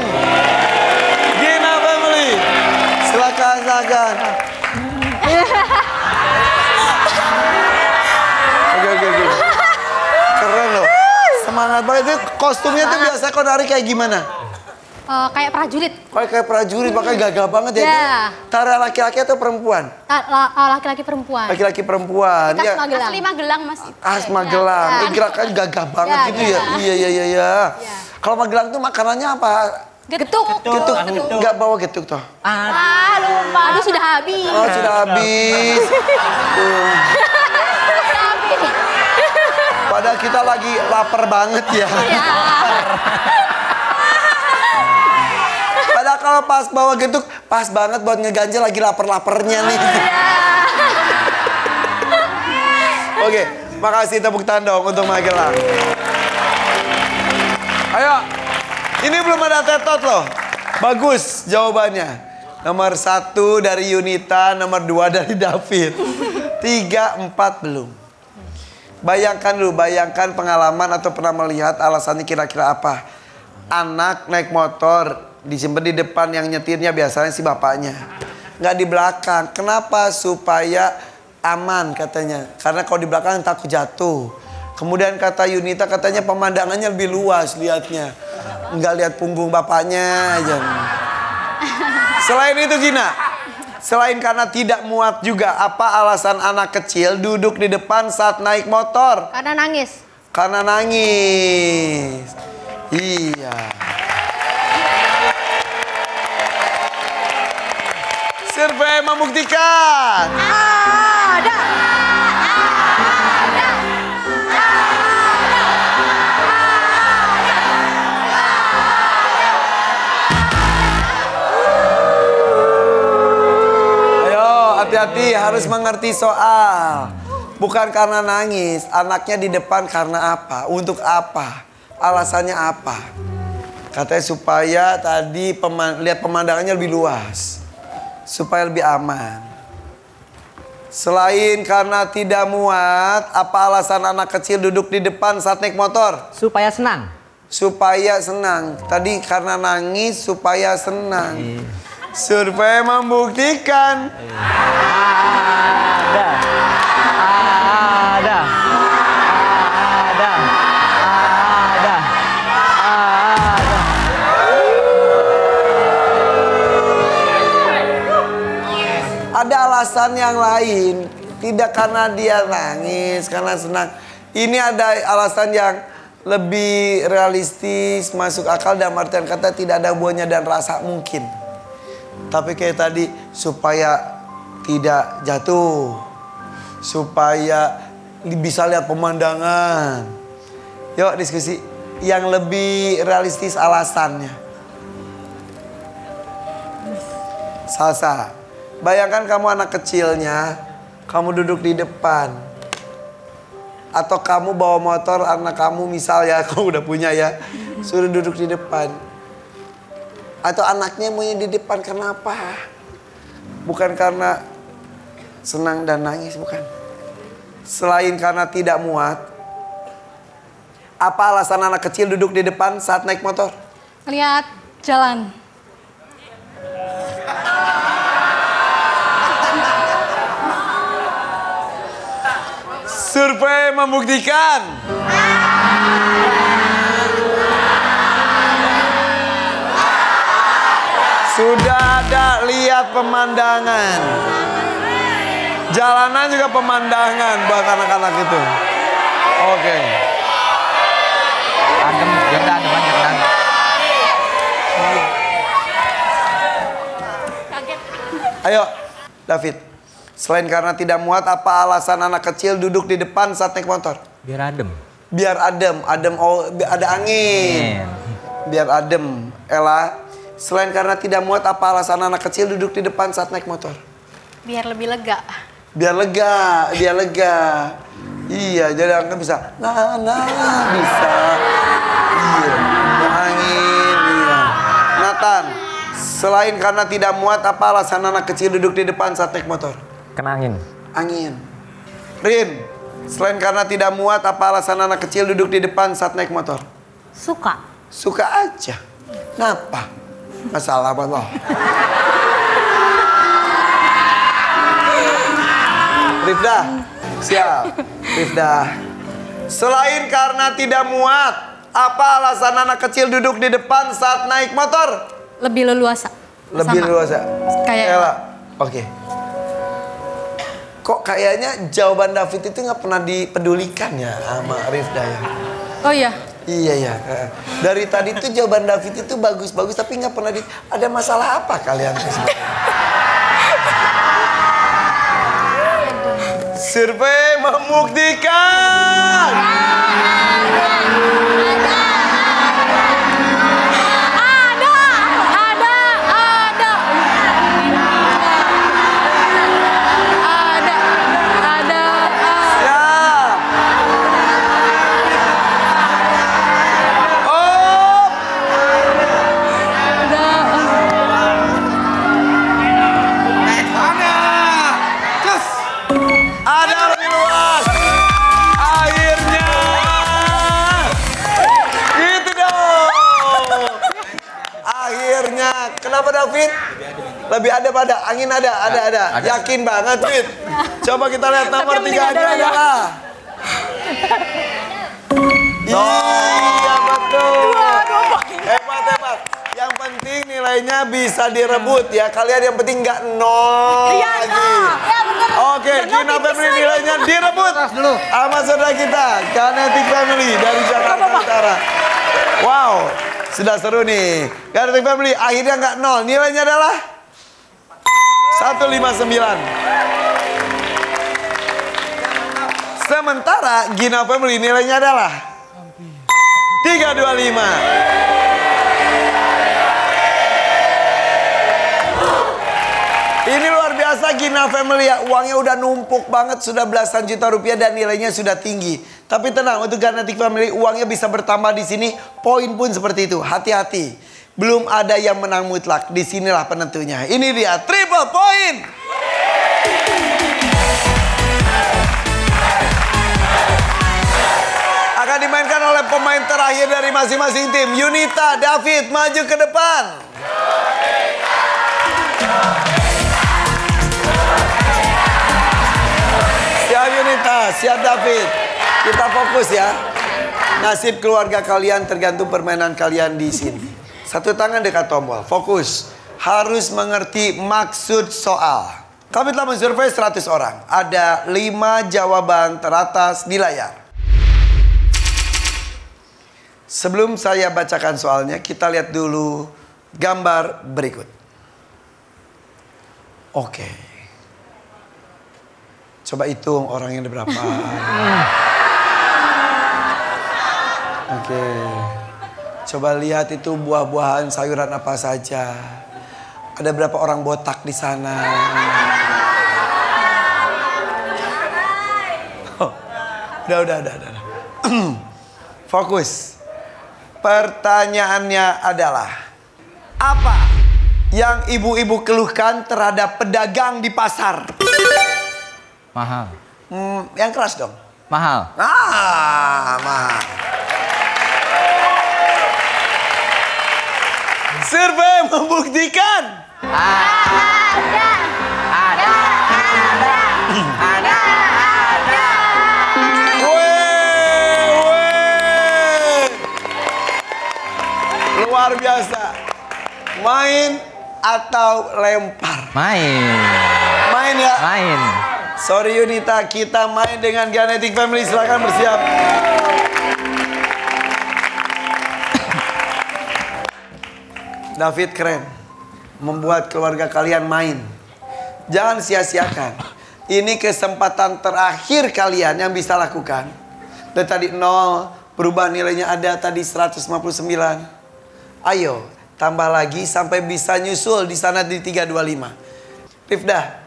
Gina Family. Silakan, silakan. Oke, oke, oke. Keren loh. Semangat banget. Itu kostumnya tuh biasa kau nari kayak gimana? Eh, kayak prajurit. Kayak kayak prajurit, makanya gagah banget ya. Ya. Tara laki-laki atau perempuan? Eh, Laki-laki perempuan. Laki-laki perempuan. Khas Ya. Magelang. Asli Magelang, Mas. As Magelang, Ya. Eh, gerakan gagah banget Ya, gitu ya. ya. Iya iya iya iya. Kalau Magelang tuh makanannya apa? Getuk. Getuk, nggak bawa getuk toh? Ah, lupa. Aduh sudah habis. Oh sudah habis. Tuh. Padahal kita lagi lapar banget ya. Padahal *laughs* kalau pas bawa getuk, pas banget buat ngeganjel lagi lapar-laparnya nih. *laughs* Oke, makasih tepuk tangan dong untuk Magelang. Ayo, ini belum ada tetot loh. Bagus jawabannya. Nomor satu dari Yunita, nomor dua dari David. Tiga, empat belum. Bayangkan dulu, bayangkan pengalaman atau pernah melihat alasannya kira-kira apa. Anak naik motor, disimpan di depan yang nyetirnya biasanya si bapaknya. Nggak di belakang. Kenapa? Supaya aman katanya. Karena kalau di belakang takut jatuh. Kemudian kata Yunita katanya pemandangannya lebih luas lihatnya. Nggak lihat punggung bapaknya aja. Selain itu Gina, selain karena tidak muat juga, apa alasan anak kecil duduk di depan saat naik motor? Karena nangis. Karena nangis. Iya. Survei membuktikan. Ayo, hati-hati harus mengerti soal. Bukan karena nangis, anaknya di depan karena apa? Untuk apa? Alasannya apa? Katanya supaya tadi peman- lihat pemandangannya lebih luas. Supaya lebih aman. Selain karena tidak muat, apa alasan anak kecil duduk di depan saat naik motor? Supaya senang. Supaya senang. Tadi karena nangis supaya senang. Survei membuktikan. Ada. Ada. Alasan yang lain. Tidak karena dia nangis, karena senang. Ini ada alasan yang lebih realistis, masuk akal dalam artian kata tidak ada buahnya dan rasa mungkin. Tapi kayak tadi supaya tidak jatuh, supaya bisa lihat pemandangan. Yuk diskusi yang lebih realistis alasannya. Salsa. Bayangkan kamu anak kecilnya, kamu duduk di depan. Atau kamu bawa motor anak kamu misal ya, *laughs* kamu udah punya ya. Suruh duduk di depan. Atau anaknya maunya di depan kenapa? Bukan karena senang dan nangis, bukan. Selain karena tidak muat. Apa alasan anak kecil duduk di depan saat naik motor? Lihat jalan. Survei membuktikan. Sudah ada lihat pemandangan. Jalanan juga pemandangan buat anak-anak itu. Oke. Adem, ya udah adem aja tenang. Ayo, David. Selain karena tidak muat, apa alasan anak kecil duduk di depan saat naik motor? Biar adem. Biar adem, adem oh, bi- ada angin. Biar adem. Ella, selain karena tidak muat, apa alasan anak kecil duduk di depan saat naik motor? Biar lebih lega. Biar lega, biar lega. Iya, jadi angin bisa. Nah, nah, bisa. Iya, ada angin, iya. Nathan, selain karena tidak muat, apa alasan anak kecil duduk di depan saat naik motor? Kena angin. Angin. Rin, selain karena tidak muat, apa alasan anak kecil duduk di depan saat naik motor? Suka. Suka aja. Kenapa? Masalah apa lo? Rifda, siap. Rifda. Selain karena tidak muat, apa alasan anak kecil duduk di depan saat naik motor? Lebih leluasa. Lebih Sama. luas ya? Kayak Ella. Oke. Kok kayaknya jawaban David itu nggak pernah dipedulikan ya sama Rifda ya? Oh iya. Iya ya. Dari tadi tuh jawaban David itu bagus-bagus tapi nggak pernah di. Ada masalah apa kalian? Survei membuktikan. Akhirnya. Kenapa David? Lebih ada pada angin ada, ada, ada. Ada. Yakin banget, Fit. Coba kita lihat nomor tiga ada ada lah ya. adalah. Iya betul. Hebat hebat. Yang penting nilainya bisa direbut ya. Kalian yang penting nggak nol Iya, lagi. nol. Ya, bener. Oke, Gina Family nilainya direbut dulu. sama saudara kita, Kinetic Family dari Jakarta Utara. Wow, sudah seru nih. Kinetic Family akhirnya nggak nol. Nilainya adalah 159. Sementara Gina Family nilainya adalah 325. Ini luar biasa Gina Family ya. Uangnya udah numpuk banget. Sudah belasan juta rupiah dan nilainya sudah tinggi. Tapi tenang untuk Ganatik Family uangnya bisa bertambah di sini. Poin pun seperti itu. Hati-hati. Belum ada yang menang mutlak. Di sinilah penentunya. Ini dia triple point. Akan dimainkan oleh pemain terakhir dari masing-masing tim. Yunita, David, maju ke depan. Siap Siap David. Kita fokus ya. Nasib keluarga kalian tergantung permainan kalian di sini. Satu tangan dekat tombol, fokus. Harus mengerti maksud soal. Kami telah mensurvei 100 orang. Ada 5 jawaban teratas di layar. Sebelum saya bacakan soalnya, kita lihat dulu gambar berikut. Oke. Coba hitung orang yang ada berapa. *laughs* Oke. Coba lihat itu buah-buahan, sayuran apa saja. Ada berapa orang botak di sana? *laughs* Oh, udah, udah, udah. udah. *clears throat* Fokus. Pertanyaannya adalah apa yang ibu-ibu keluhkan terhadap pedagang di pasar? Mahal. Hmm, yang keras dong. Mahal. Ah, mahal. Survei membuktikan Weh, weh. Luar biasa. Main atau lempar? Main. Main ya. Main. Sorry Yunita, kita main dengan Genetic Family. Silakan bersiap. David keren. Membuat keluarga kalian main. Jangan sia-siakan. Ini kesempatan terakhir kalian yang bisa lakukan. Dan tadi nol, berubah nilainya ada tadi 159. Ayo, tambah lagi sampai bisa nyusul di sana di 325. Rifda,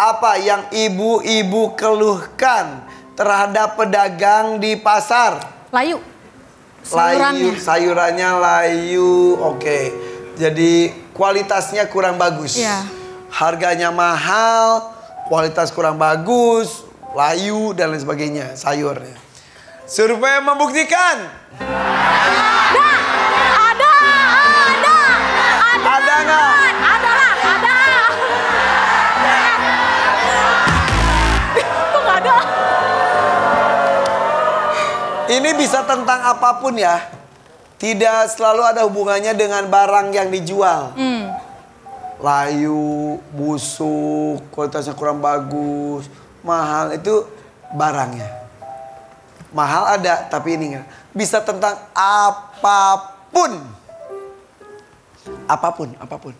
apa yang ibu-ibu keluhkan terhadap pedagang di pasar? Layu. Layu, Sayurannya. sayurannya layu. Oke. Jadi kualitasnya kurang bagus. Iya. Harganya mahal, kualitas kurang bagus, layu dan lain sebagainya sayurnya. Survei membuktikan Ini bisa tentang apa pun ya. Tidak selalu ada hubungannya dengan barang yang dijual. Layu, busuk, kualitasnya kurang bagus, mahal itu barangnya. Mahal ada, tapi ini enggak. Bisa tentang apa pun. Apa pun, apa pun.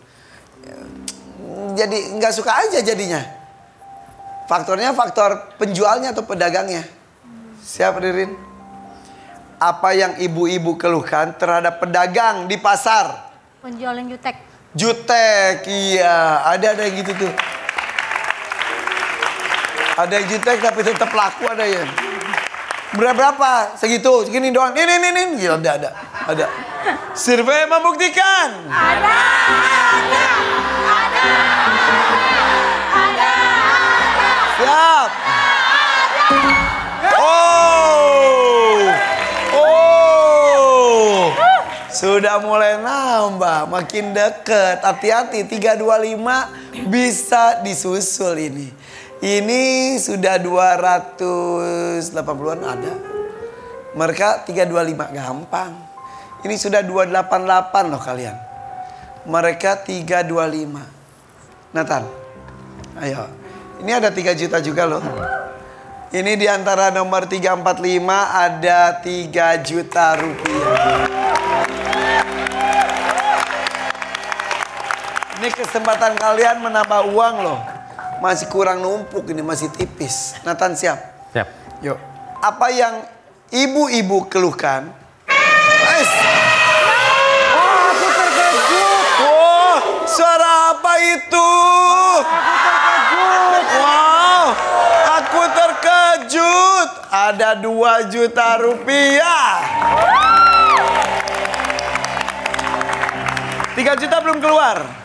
Jadi nggak suka aja jadinya. Faktornya faktor penjualnya atau pedagangnya. Siapa Ririn? Apa yang ibu-ibu keluhkan terhadap pedagang di pasar? Penjualan jutek. Jutek, iya. Ada ada yang gitu tuh. Ada yang jutek tapi tetap laku ada ya. Berapa berapa? Segitu, segini doang. Ini ini ini. Gila, ada ada. Ada. Survei membuktikan. Siap. Sudah mulai nambah, makin deket. Hati-hati 325 bisa disusul ini. Ini sudah 280-an ada. Mereka 325 gampang. Ini sudah 288 loh kalian. Mereka 325. Nathan, ayo. Ini ada 3 juta juga loh. Ini di antara nomor 345 ada 3 juta rupiah. Ini kesempatan kalian menambah uang loh. Masih kurang numpuk ini, masih tipis. Nathan siap? Siap. Yuk. Apa yang ibu-ibu keluhkan? Guys. Oh, aku terkejut. Wow, suara apa itu? Wow, aku terkejut. Ada 2 juta rupiah. 3 juta belum keluar.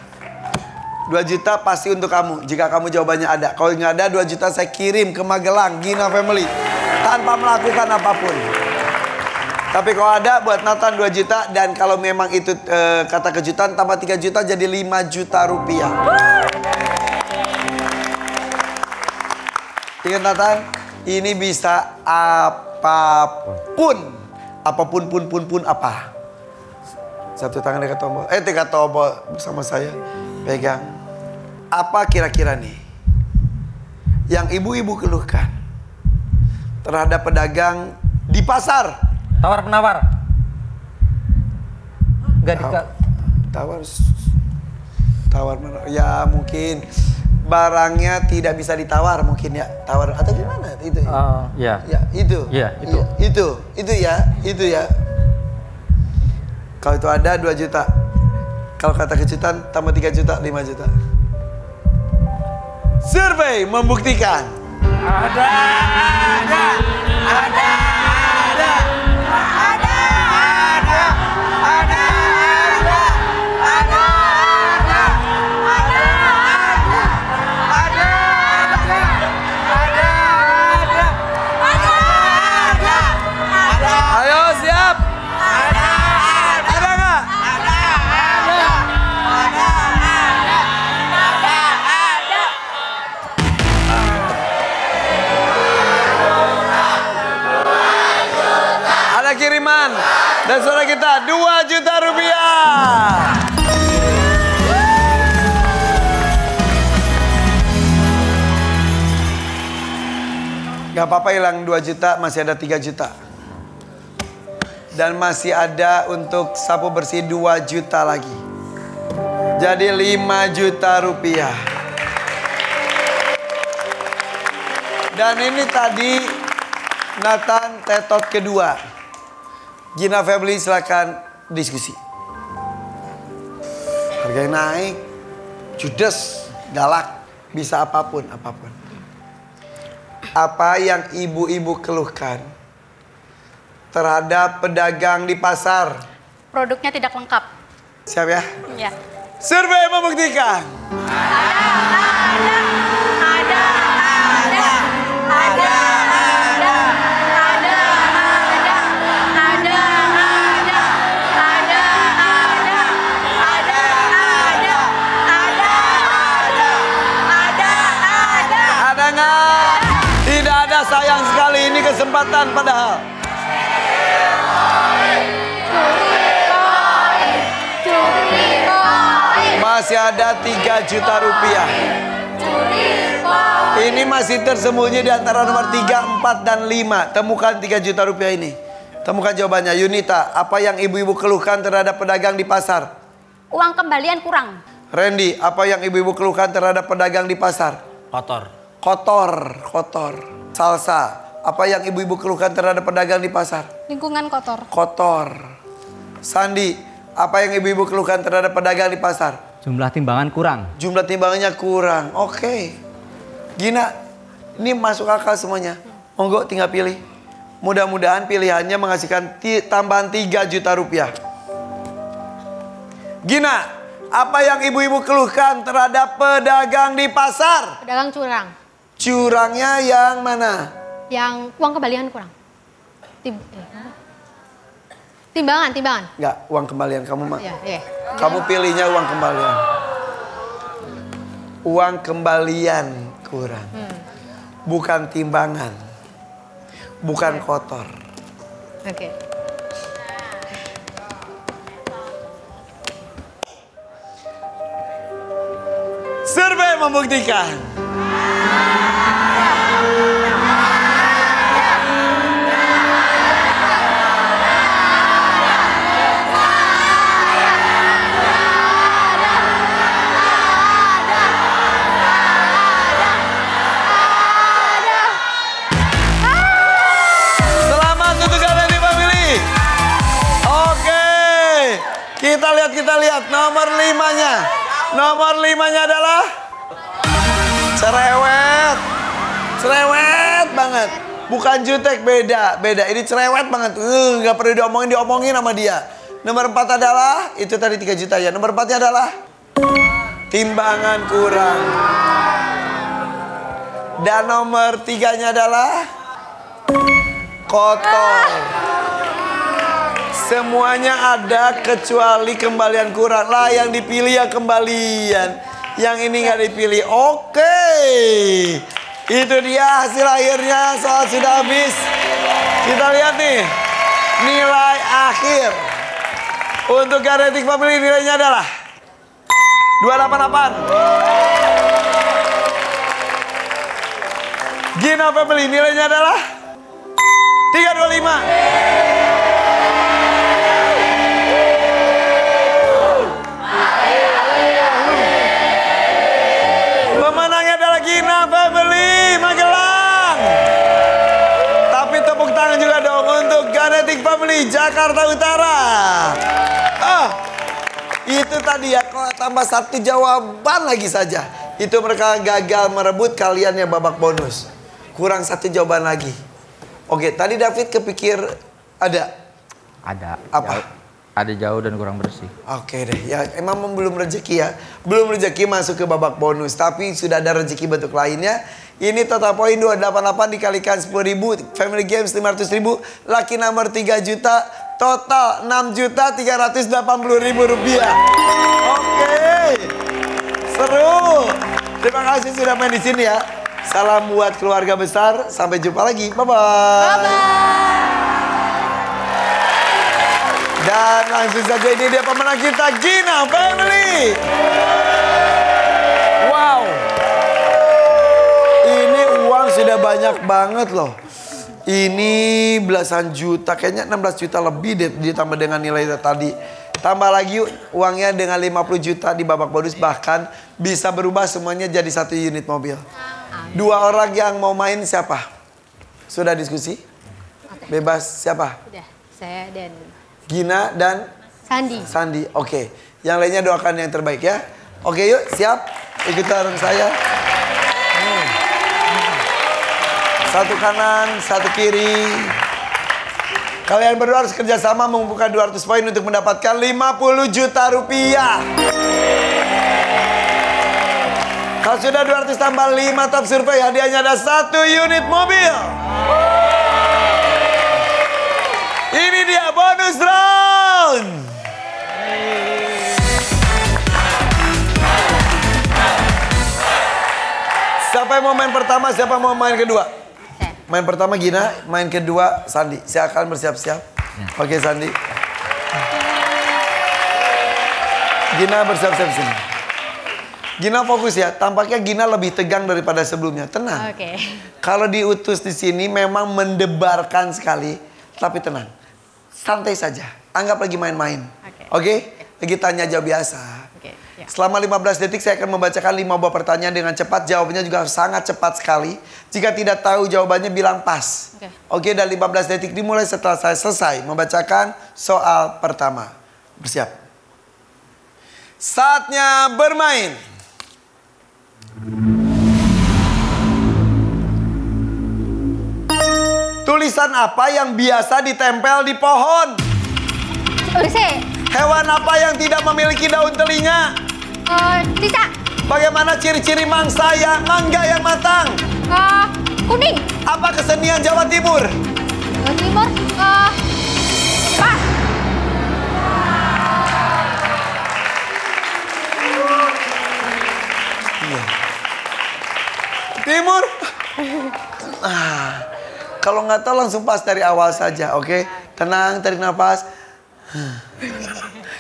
2 juta pasti untuk kamu jika kamu jawabannya ada. Kalau nggak ada 2 juta saya kirim ke Magelang Gina Family tanpa melakukan apa pun. Tapi kalau ada buat Nathan 2 juta dan kalau memang itu eh, kata kejutan tambah 3 juta jadi 5 juta rupiah. Ingat Nathan, ini bisa apa pun. Apa pun pun pun pun apa. Satu tangan dekat tombol. Eh dekat tombol bersama saya. Pegang. Apa kira-kira nih? Yang ibu-ibu keluhkan terhadap pedagang di pasar. Tawar penawar. Enggak dika Tawar. Tawar mana? Ya mungkin barangnya tidak bisa ditawar mungkin ya. Tawar atau gimana itu? ya? Oh, ya. Ya, itu. Iya, itu. Iya, itu. Itu ya, itu ya. Kalau itu ada 2 juta. Kalau kata kejutan tambah 3 juta, 5 juta. Survei membuktikan. Ada, ada, ada, dan saudara kita 2 juta rupiah. Gak apa-apa hilang 2 juta, masih ada 3 juta. Dan masih ada untuk sapu bersih 2 juta lagi. Jadi 5 juta rupiah. Dan ini tadi Nathan Tetot kedua. Gina Febri silakan diskusi. Harganya naik, judes, galak, bisa apa pun, apa pun. Apa yang ibu-ibu keluhkan terhadap pedagang di pasar? Produknya tidak lengkap. Siap ya? Ya. Survei membuktikan. Ada kesempatan padahal. Masih ada 3 juta rupiah. Ini masih tersembunyi di antara nomor 3, 4, dan 5. Temukan 3 juta rupiah ini. Temukan jawabannya. Yunita, apa yang ibu-ibu keluhkan terhadap pedagang di pasar? Uang kembalian kurang. Randy, apa yang ibu-ibu keluhkan terhadap pedagang di pasar? Kotor. Kotor, kotor. Salsa, apa yang ibu-ibu keluhkan terhadap pedagang di pasar? Lingkungan kotor. Kotor. Sandi, apa yang ibu-ibu keluhkan terhadap pedagang di pasar? Jumlah timbangan kurang. Jumlah timbangannya kurang. Oke. Gina, ini masuk akal semuanya. Monggo tinggal pilih. Mudah-mudahan pilihannya menghasilkan tambahan 3 juta rupiah. Gina, apa yang ibu-ibu keluhkan terhadap pedagang di pasar? Pedagang curang. Curangnya yang mana? Yang uang kembalian kurang. Tim, eh, timbangan, timbangan. Enggak, uang kembalian kamu mah. Ya, ya. Kamu pilihnya uang kembalian. Uang kembalian kurang. Bukan timbangan. Bukan kotor. Oke. Survei membuktikan. Lihat kita lihat nomor limanya. Nomor limanya adalah cerewet, cerewet banget. Bukan jutek beda, beda. Ini cerewet banget. Nggak perlu diomongin, diomongin sama dia. Nomor empat adalah itu tadi 3 juta ya. Nomor empatnya adalah timbangan kurang. Dan nomor tiganya adalah kotor. Semuanya ada kecuali kembalian kurang. Lah yang dipilih ya kembalian. Yang ini nggak dipilih. Oke. Itu dia hasil akhirnya. Soal sudah habis. Kita lihat nih. Nilai akhir. Untuk Garetik Family nilainya adalah 288. Gina Family nilainya adalah 325. Jakarta Utara. Ah, itu tadi ya, kalau tambah satu jawaban lagi saja. Itu mereka gagal merebut kalian ya babak bonus. Kurang satu jawaban lagi. Oke, tadi David kepikir ada. Ada. Apa? Jauh- ada jauh dan kurang bersih. Oke deh, ya emang belum rezeki ya. Belum rezeki masuk ke babak bonus, tapi sudah ada rezeki bentuk lainnya. Ini total poin 288 dikalikan 10 ribu, Family Games 500 ribu, Lucky number 3 juta, total 6 juta 380 ribu rupiah. Oke, seru. Terima kasih sudah main di sini ya. Salam buat keluarga besar, sampai jumpa lagi. Bye-bye. Dan langsung saja ini dia pemenang kita Gina Family. Sudah banyak banget loh. Ini belasan juta, kayaknya 16 juta lebih deh ditambah dengan nilai tadi. Tambah lagi uangnya dengan 50 juta di babak bonus bahkan bisa berubah semuanya jadi satu unit mobil. Dua orang yang mau main siapa? Sudah diskusi? Bebas siapa? Udah, saya dan Gina dan Sandi. Sandi. Oke. Yang lainnya doakan yang terbaik ya. Oke yuk, siap? Ikut bareng saya. Satu kanan, satu kiri. Kalian berdua harus kerjasama mengumpulkan 200 poin untuk mendapatkan 50 juta rupiah. Kalau sudah 200 tambah 5 top survei, hadiahnya ada satu unit mobil. Ini dia bonus round. Siapa yang mau main pertama, siapa yang mau main kedua? Main pertama Gina, main kedua Sandi. Saya akan bersiap-siap. Oke Sandi. Gina bersiap-siap sini. Gina fokus ya. Tampaknya Gina lebih tegang daripada sebelumnya. Tenang. Oke. Kalau diutus di sini memang mendebarkan sekali, tapi tenang. Santai saja. Anggap lagi main-main. Oke. Oke? Lagi tanya jawab biasa. Ya. Selama 15 detik saya akan membacakan 5 buah pertanyaan dengan cepat. Jawabannya juga sangat cepat sekali. Jika tidak tahu jawabannya bilang pas. Oke. Oke, dan 15 detik dimulai setelah saya selesai membacakan soal pertama. Bersiap. Saatnya bermain. Tulisan apa yang biasa ditempel di pohon? WC. Hewan apa yang tidak memiliki daun telinga? Tisa. Bagaimana ciri-ciri mangsa yang mangga yang matang? Eh, kuning. Apa kesenian Jawa Timur? Eh, timur. Eh, pas. Timur? Ah, kalau nggak tahu langsung pas dari awal saja, oke? Tenang, tarik nafas.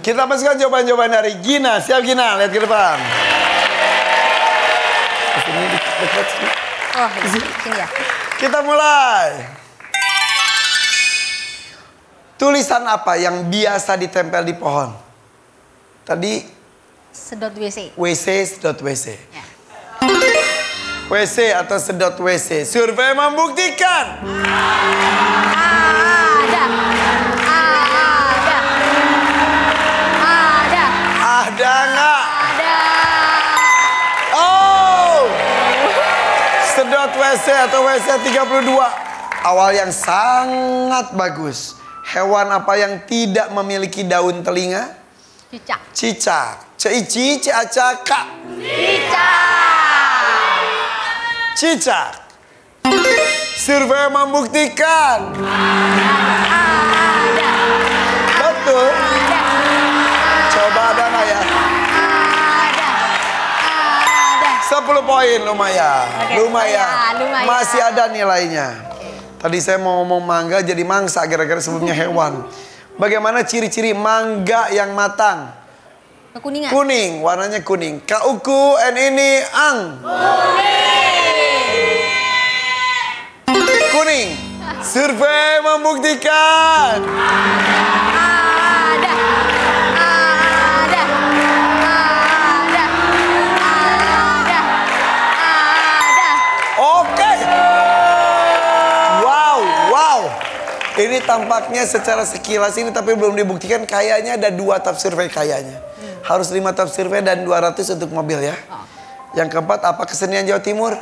Kita masukkan jawaban-jawaban dari Gina. Siap Gina, lihat ke depan. Oh, di sini ya. Kita mulai. Tulisan apa yang biasa ditempel di pohon? Tadi Sedot WC. WC, sedot WC. Ya. WC atau sedot WC. Survei membuktikan. Ada. Ada. Ada nggak? Ada. Oh! Sedot WC atau WC 32. Awal yang sangat bagus. Hewan apa yang tidak memiliki daun telinga? Cicak. Cicak. Cici, ciacaka. Cicak. Cicak. Survei membuktikan. Ada. Betul. 10 poin lumayan. Oke, lumayan. lumayan, lumayan. Masih ada nilainya. Tadi saya mau ngomong mangga jadi mangsa gara-gara sebelumnya *laughs* hewan. Bagaimana ciri-ciri mangga yang matang? Kekuningan. Kuning, warnanya kuning. Kauku and ini ang. Kuning. Survei membuktikan. Ini tampaknya secara sekilas ini tapi belum dibuktikan kayaknya ada dua top survei kayaknya. Harus lima top survei dan 200 untuk mobil ya. Yang keempat apa kesenian Jawa Timur?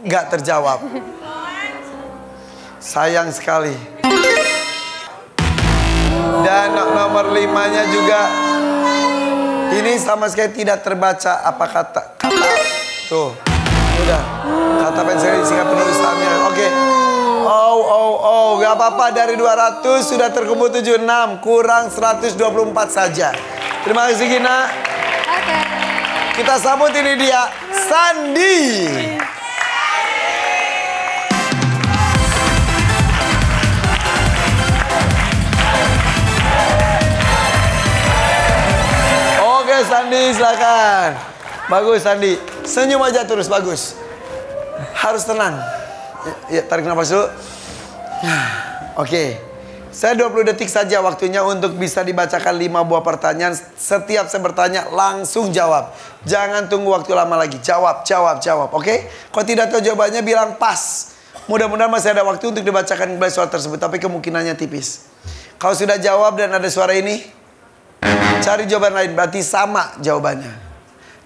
Nggak terjawab. Sayang sekali. Dan no- nomor limanya juga ini sama sekali tidak terbaca apa kata kata tuh udah kata pensil disingkat penulisannya oke oh oh oh gak apa-apa dari 200 sudah terkumpul 76 kurang 124 saja terima kasih Gina Oke. kita sambut ini dia Sandi Oke Sandi silakan. Bagus Sandi. Senyum aja terus bagus. Harus tenang. Ya, tarik nafas dulu. Oke. Saya 20 detik saja waktunya untuk bisa dibacakan 5 buah pertanyaan. Setiap saya bertanya langsung jawab. Jangan tunggu waktu lama lagi. Jawab, jawab, jawab. Oke? Kalau tidak tahu jawabannya bilang pas. Mudah-mudahan masih ada waktu untuk dibacakan kembali soal tersebut. Tapi kemungkinannya tipis. Kalau sudah jawab dan ada suara ini, Cari jawaban lain berarti sama jawabannya.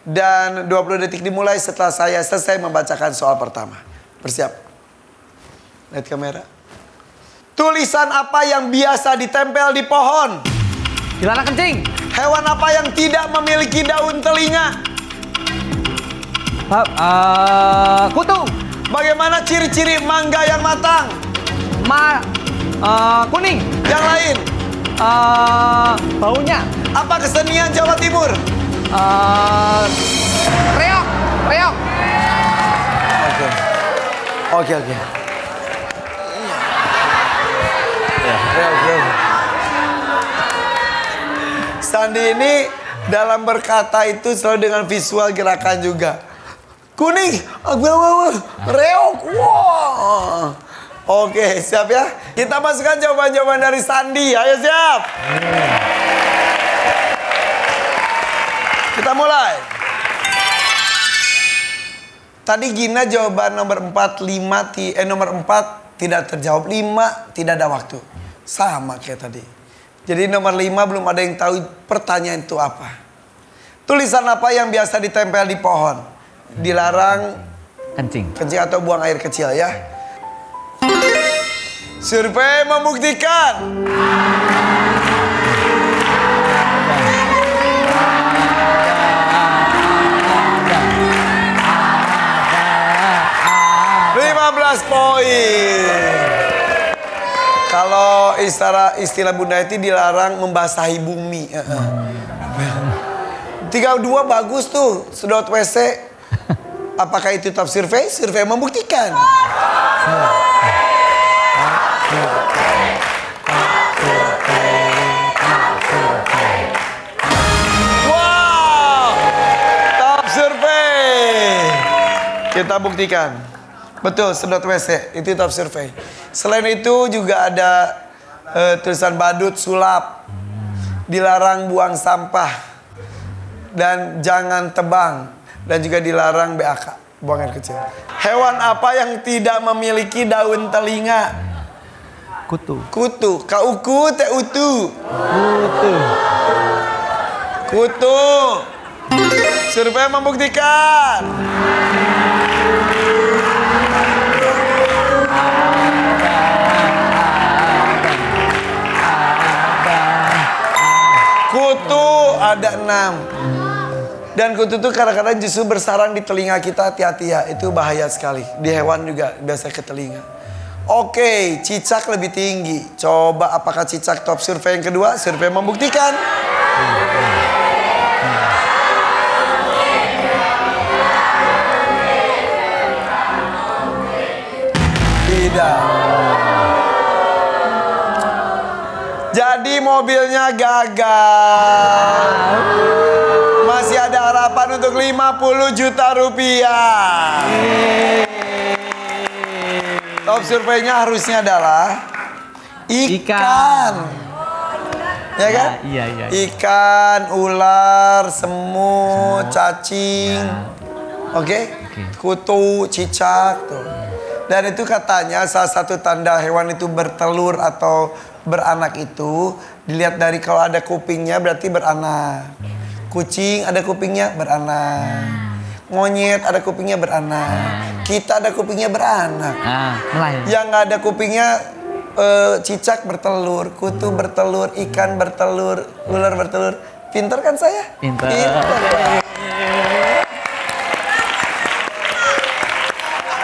Dan 20 detik dimulai setelah saya selesai membacakan soal pertama. Bersiap. Lihat kamera. Tulisan apa yang biasa ditempel di pohon? Dilarang kencing. Hewan apa yang tidak memiliki daun telinga? Pak, eh, kutu. Bagaimana ciri-ciri mangga yang matang? Ma, eh, kuning. Yang lain, Eh, baunya. apa kesenian Jawa Timur? Eh, reok, reok. Oke. Oke, oke. Oke. Sandi ini dalam berkata itu selalu dengan visual gerakan juga. Kuning, abu abu, reok, wah. Oke, siap ya? Kita masukkan jawaban-jawaban dari Sandi. Ayo siap. Kita mulai. Tadi Gina jawaban nomor 4, 5, ti, eh nomor 4 tidak terjawab. 5 tidak ada waktu. Sama kayak tadi. Jadi nomor 5 belum ada yang tahu pertanyaan itu apa. Tulisan apa yang biasa ditempel di pohon? Dilarang Kencing. kencing atau buang air kecil ya. Survei membuktikan. Lima belas poin. Kalau istilah istilah Bunda itu dilarang membasahi bumi. Tiga dua bagus tuh, sedot WC. Apakah itu top survei? Survei membuktikan. Wow, top survei. Kita buktikan. Betul, sedot WC itu top survei. Selain itu juga ada eh, tulisan badut sulap. Dilarang buang sampah dan jangan tebang dan juga dilarang BAK buang air kecil. Hewan apa yang tidak memiliki daun telinga? Kutu. Kutu, kauku te utu. Kutu. Kutu. Survei membuktikan. Ada enam. Dan kutu itu kadang-kadang justru bersarang di telinga kita hati-hati ya. Itu bahaya sekali. Di hewan juga biasa ke telinga. Oke, cicak lebih tinggi. Coba apakah cicak top survei yang kedua? Survei membuktikan. Tidak. Jadi mobilnya gagal. Masih ada harapan untuk 50 juta rupiah. Top surveinya harusnya adalah ikan. Ikan. Ya kan? iya, iya. Ikan, ular, semut, cacing. Oke? Oke. Kutu, cicak tuh. Dan itu katanya salah satu tanda hewan itu bertelur atau beranak itu dilihat dari kalau ada kupingnya berarti beranak. Kucing ada kupingnya beranak. Monyet ada kupingnya beranak. Kita ada kupingnya beranak. Ah. Yang nggak ada kupingnya eh, cicak bertelur, kutu bertelur, ikan bertelur, ular bertelur. Pinter kan saya? Pinter.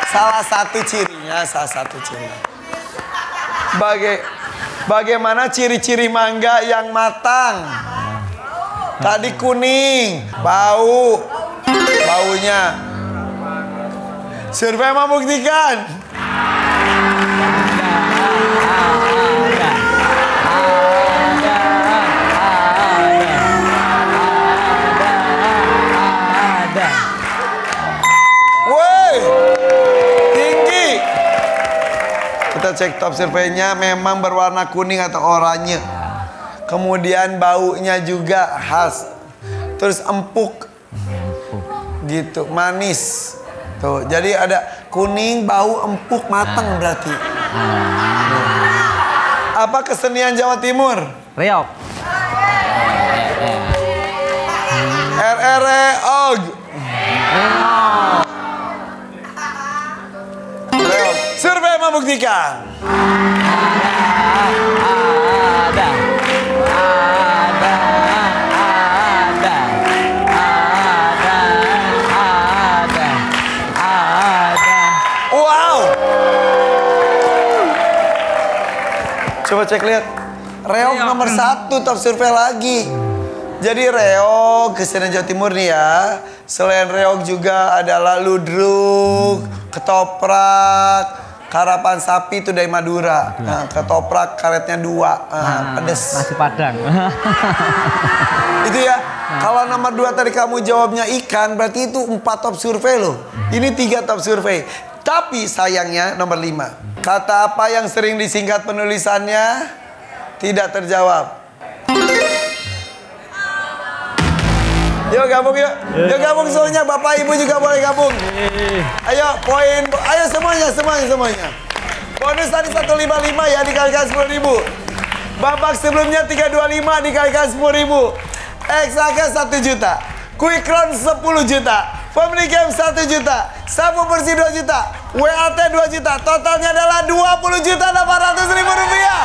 Salah satu cirinya, salah satu ciri. Baga- bagaimana ciri-ciri mangga yang matang? Tadi kuning, bau, baunya. Survei membuktikan. Cek top surveinya memang berwarna kuning atau oranye. Kemudian baunya juga khas. Terus empuk. Gitu, manis. Tuh, jadi ada kuning, bau, empuk, matang berarti. Apa kesenian Jawa Timur? Reok. RRE Og. Reok. Survei membuktikan. Ada. Ada. Ada. Ada. Ada. Ada. Wow. Coba cek lihat. Reog nomor satu top survei lagi. Jadi reog kesenian Jawa Timur nih ya. Selain reog juga adalah ludruk, ketoprak, karapan sapi itu dari Madura. Nah, ketoprak karetnya dua, nah, pedes. Nasi Padang. *laughs* Itu ya. Kalau nomor dua tadi kamu jawabnya ikan, berarti itu empat top survei loh. Ini tiga top survei. Tapi sayangnya nomor lima. Kata apa yang sering disingkat penulisannya tidak terjawab. Yuk gabung yuk. Yuk gabung semuanya. Bapak Ibu juga boleh gabung. Ayo poin. Ayo semuanya, semuanya, semuanya. Bonus tadi 155 ya dikalikan 10 ribu. Babak sebelumnya 325 dikalikan 10 ribu. Exaka 1 juta. Quick Run 10 juta. Family Game 1 juta. Sapu bersih 2 juta. WAT 2 juta. Totalnya adalah 20 juta 800 ribu rupiah.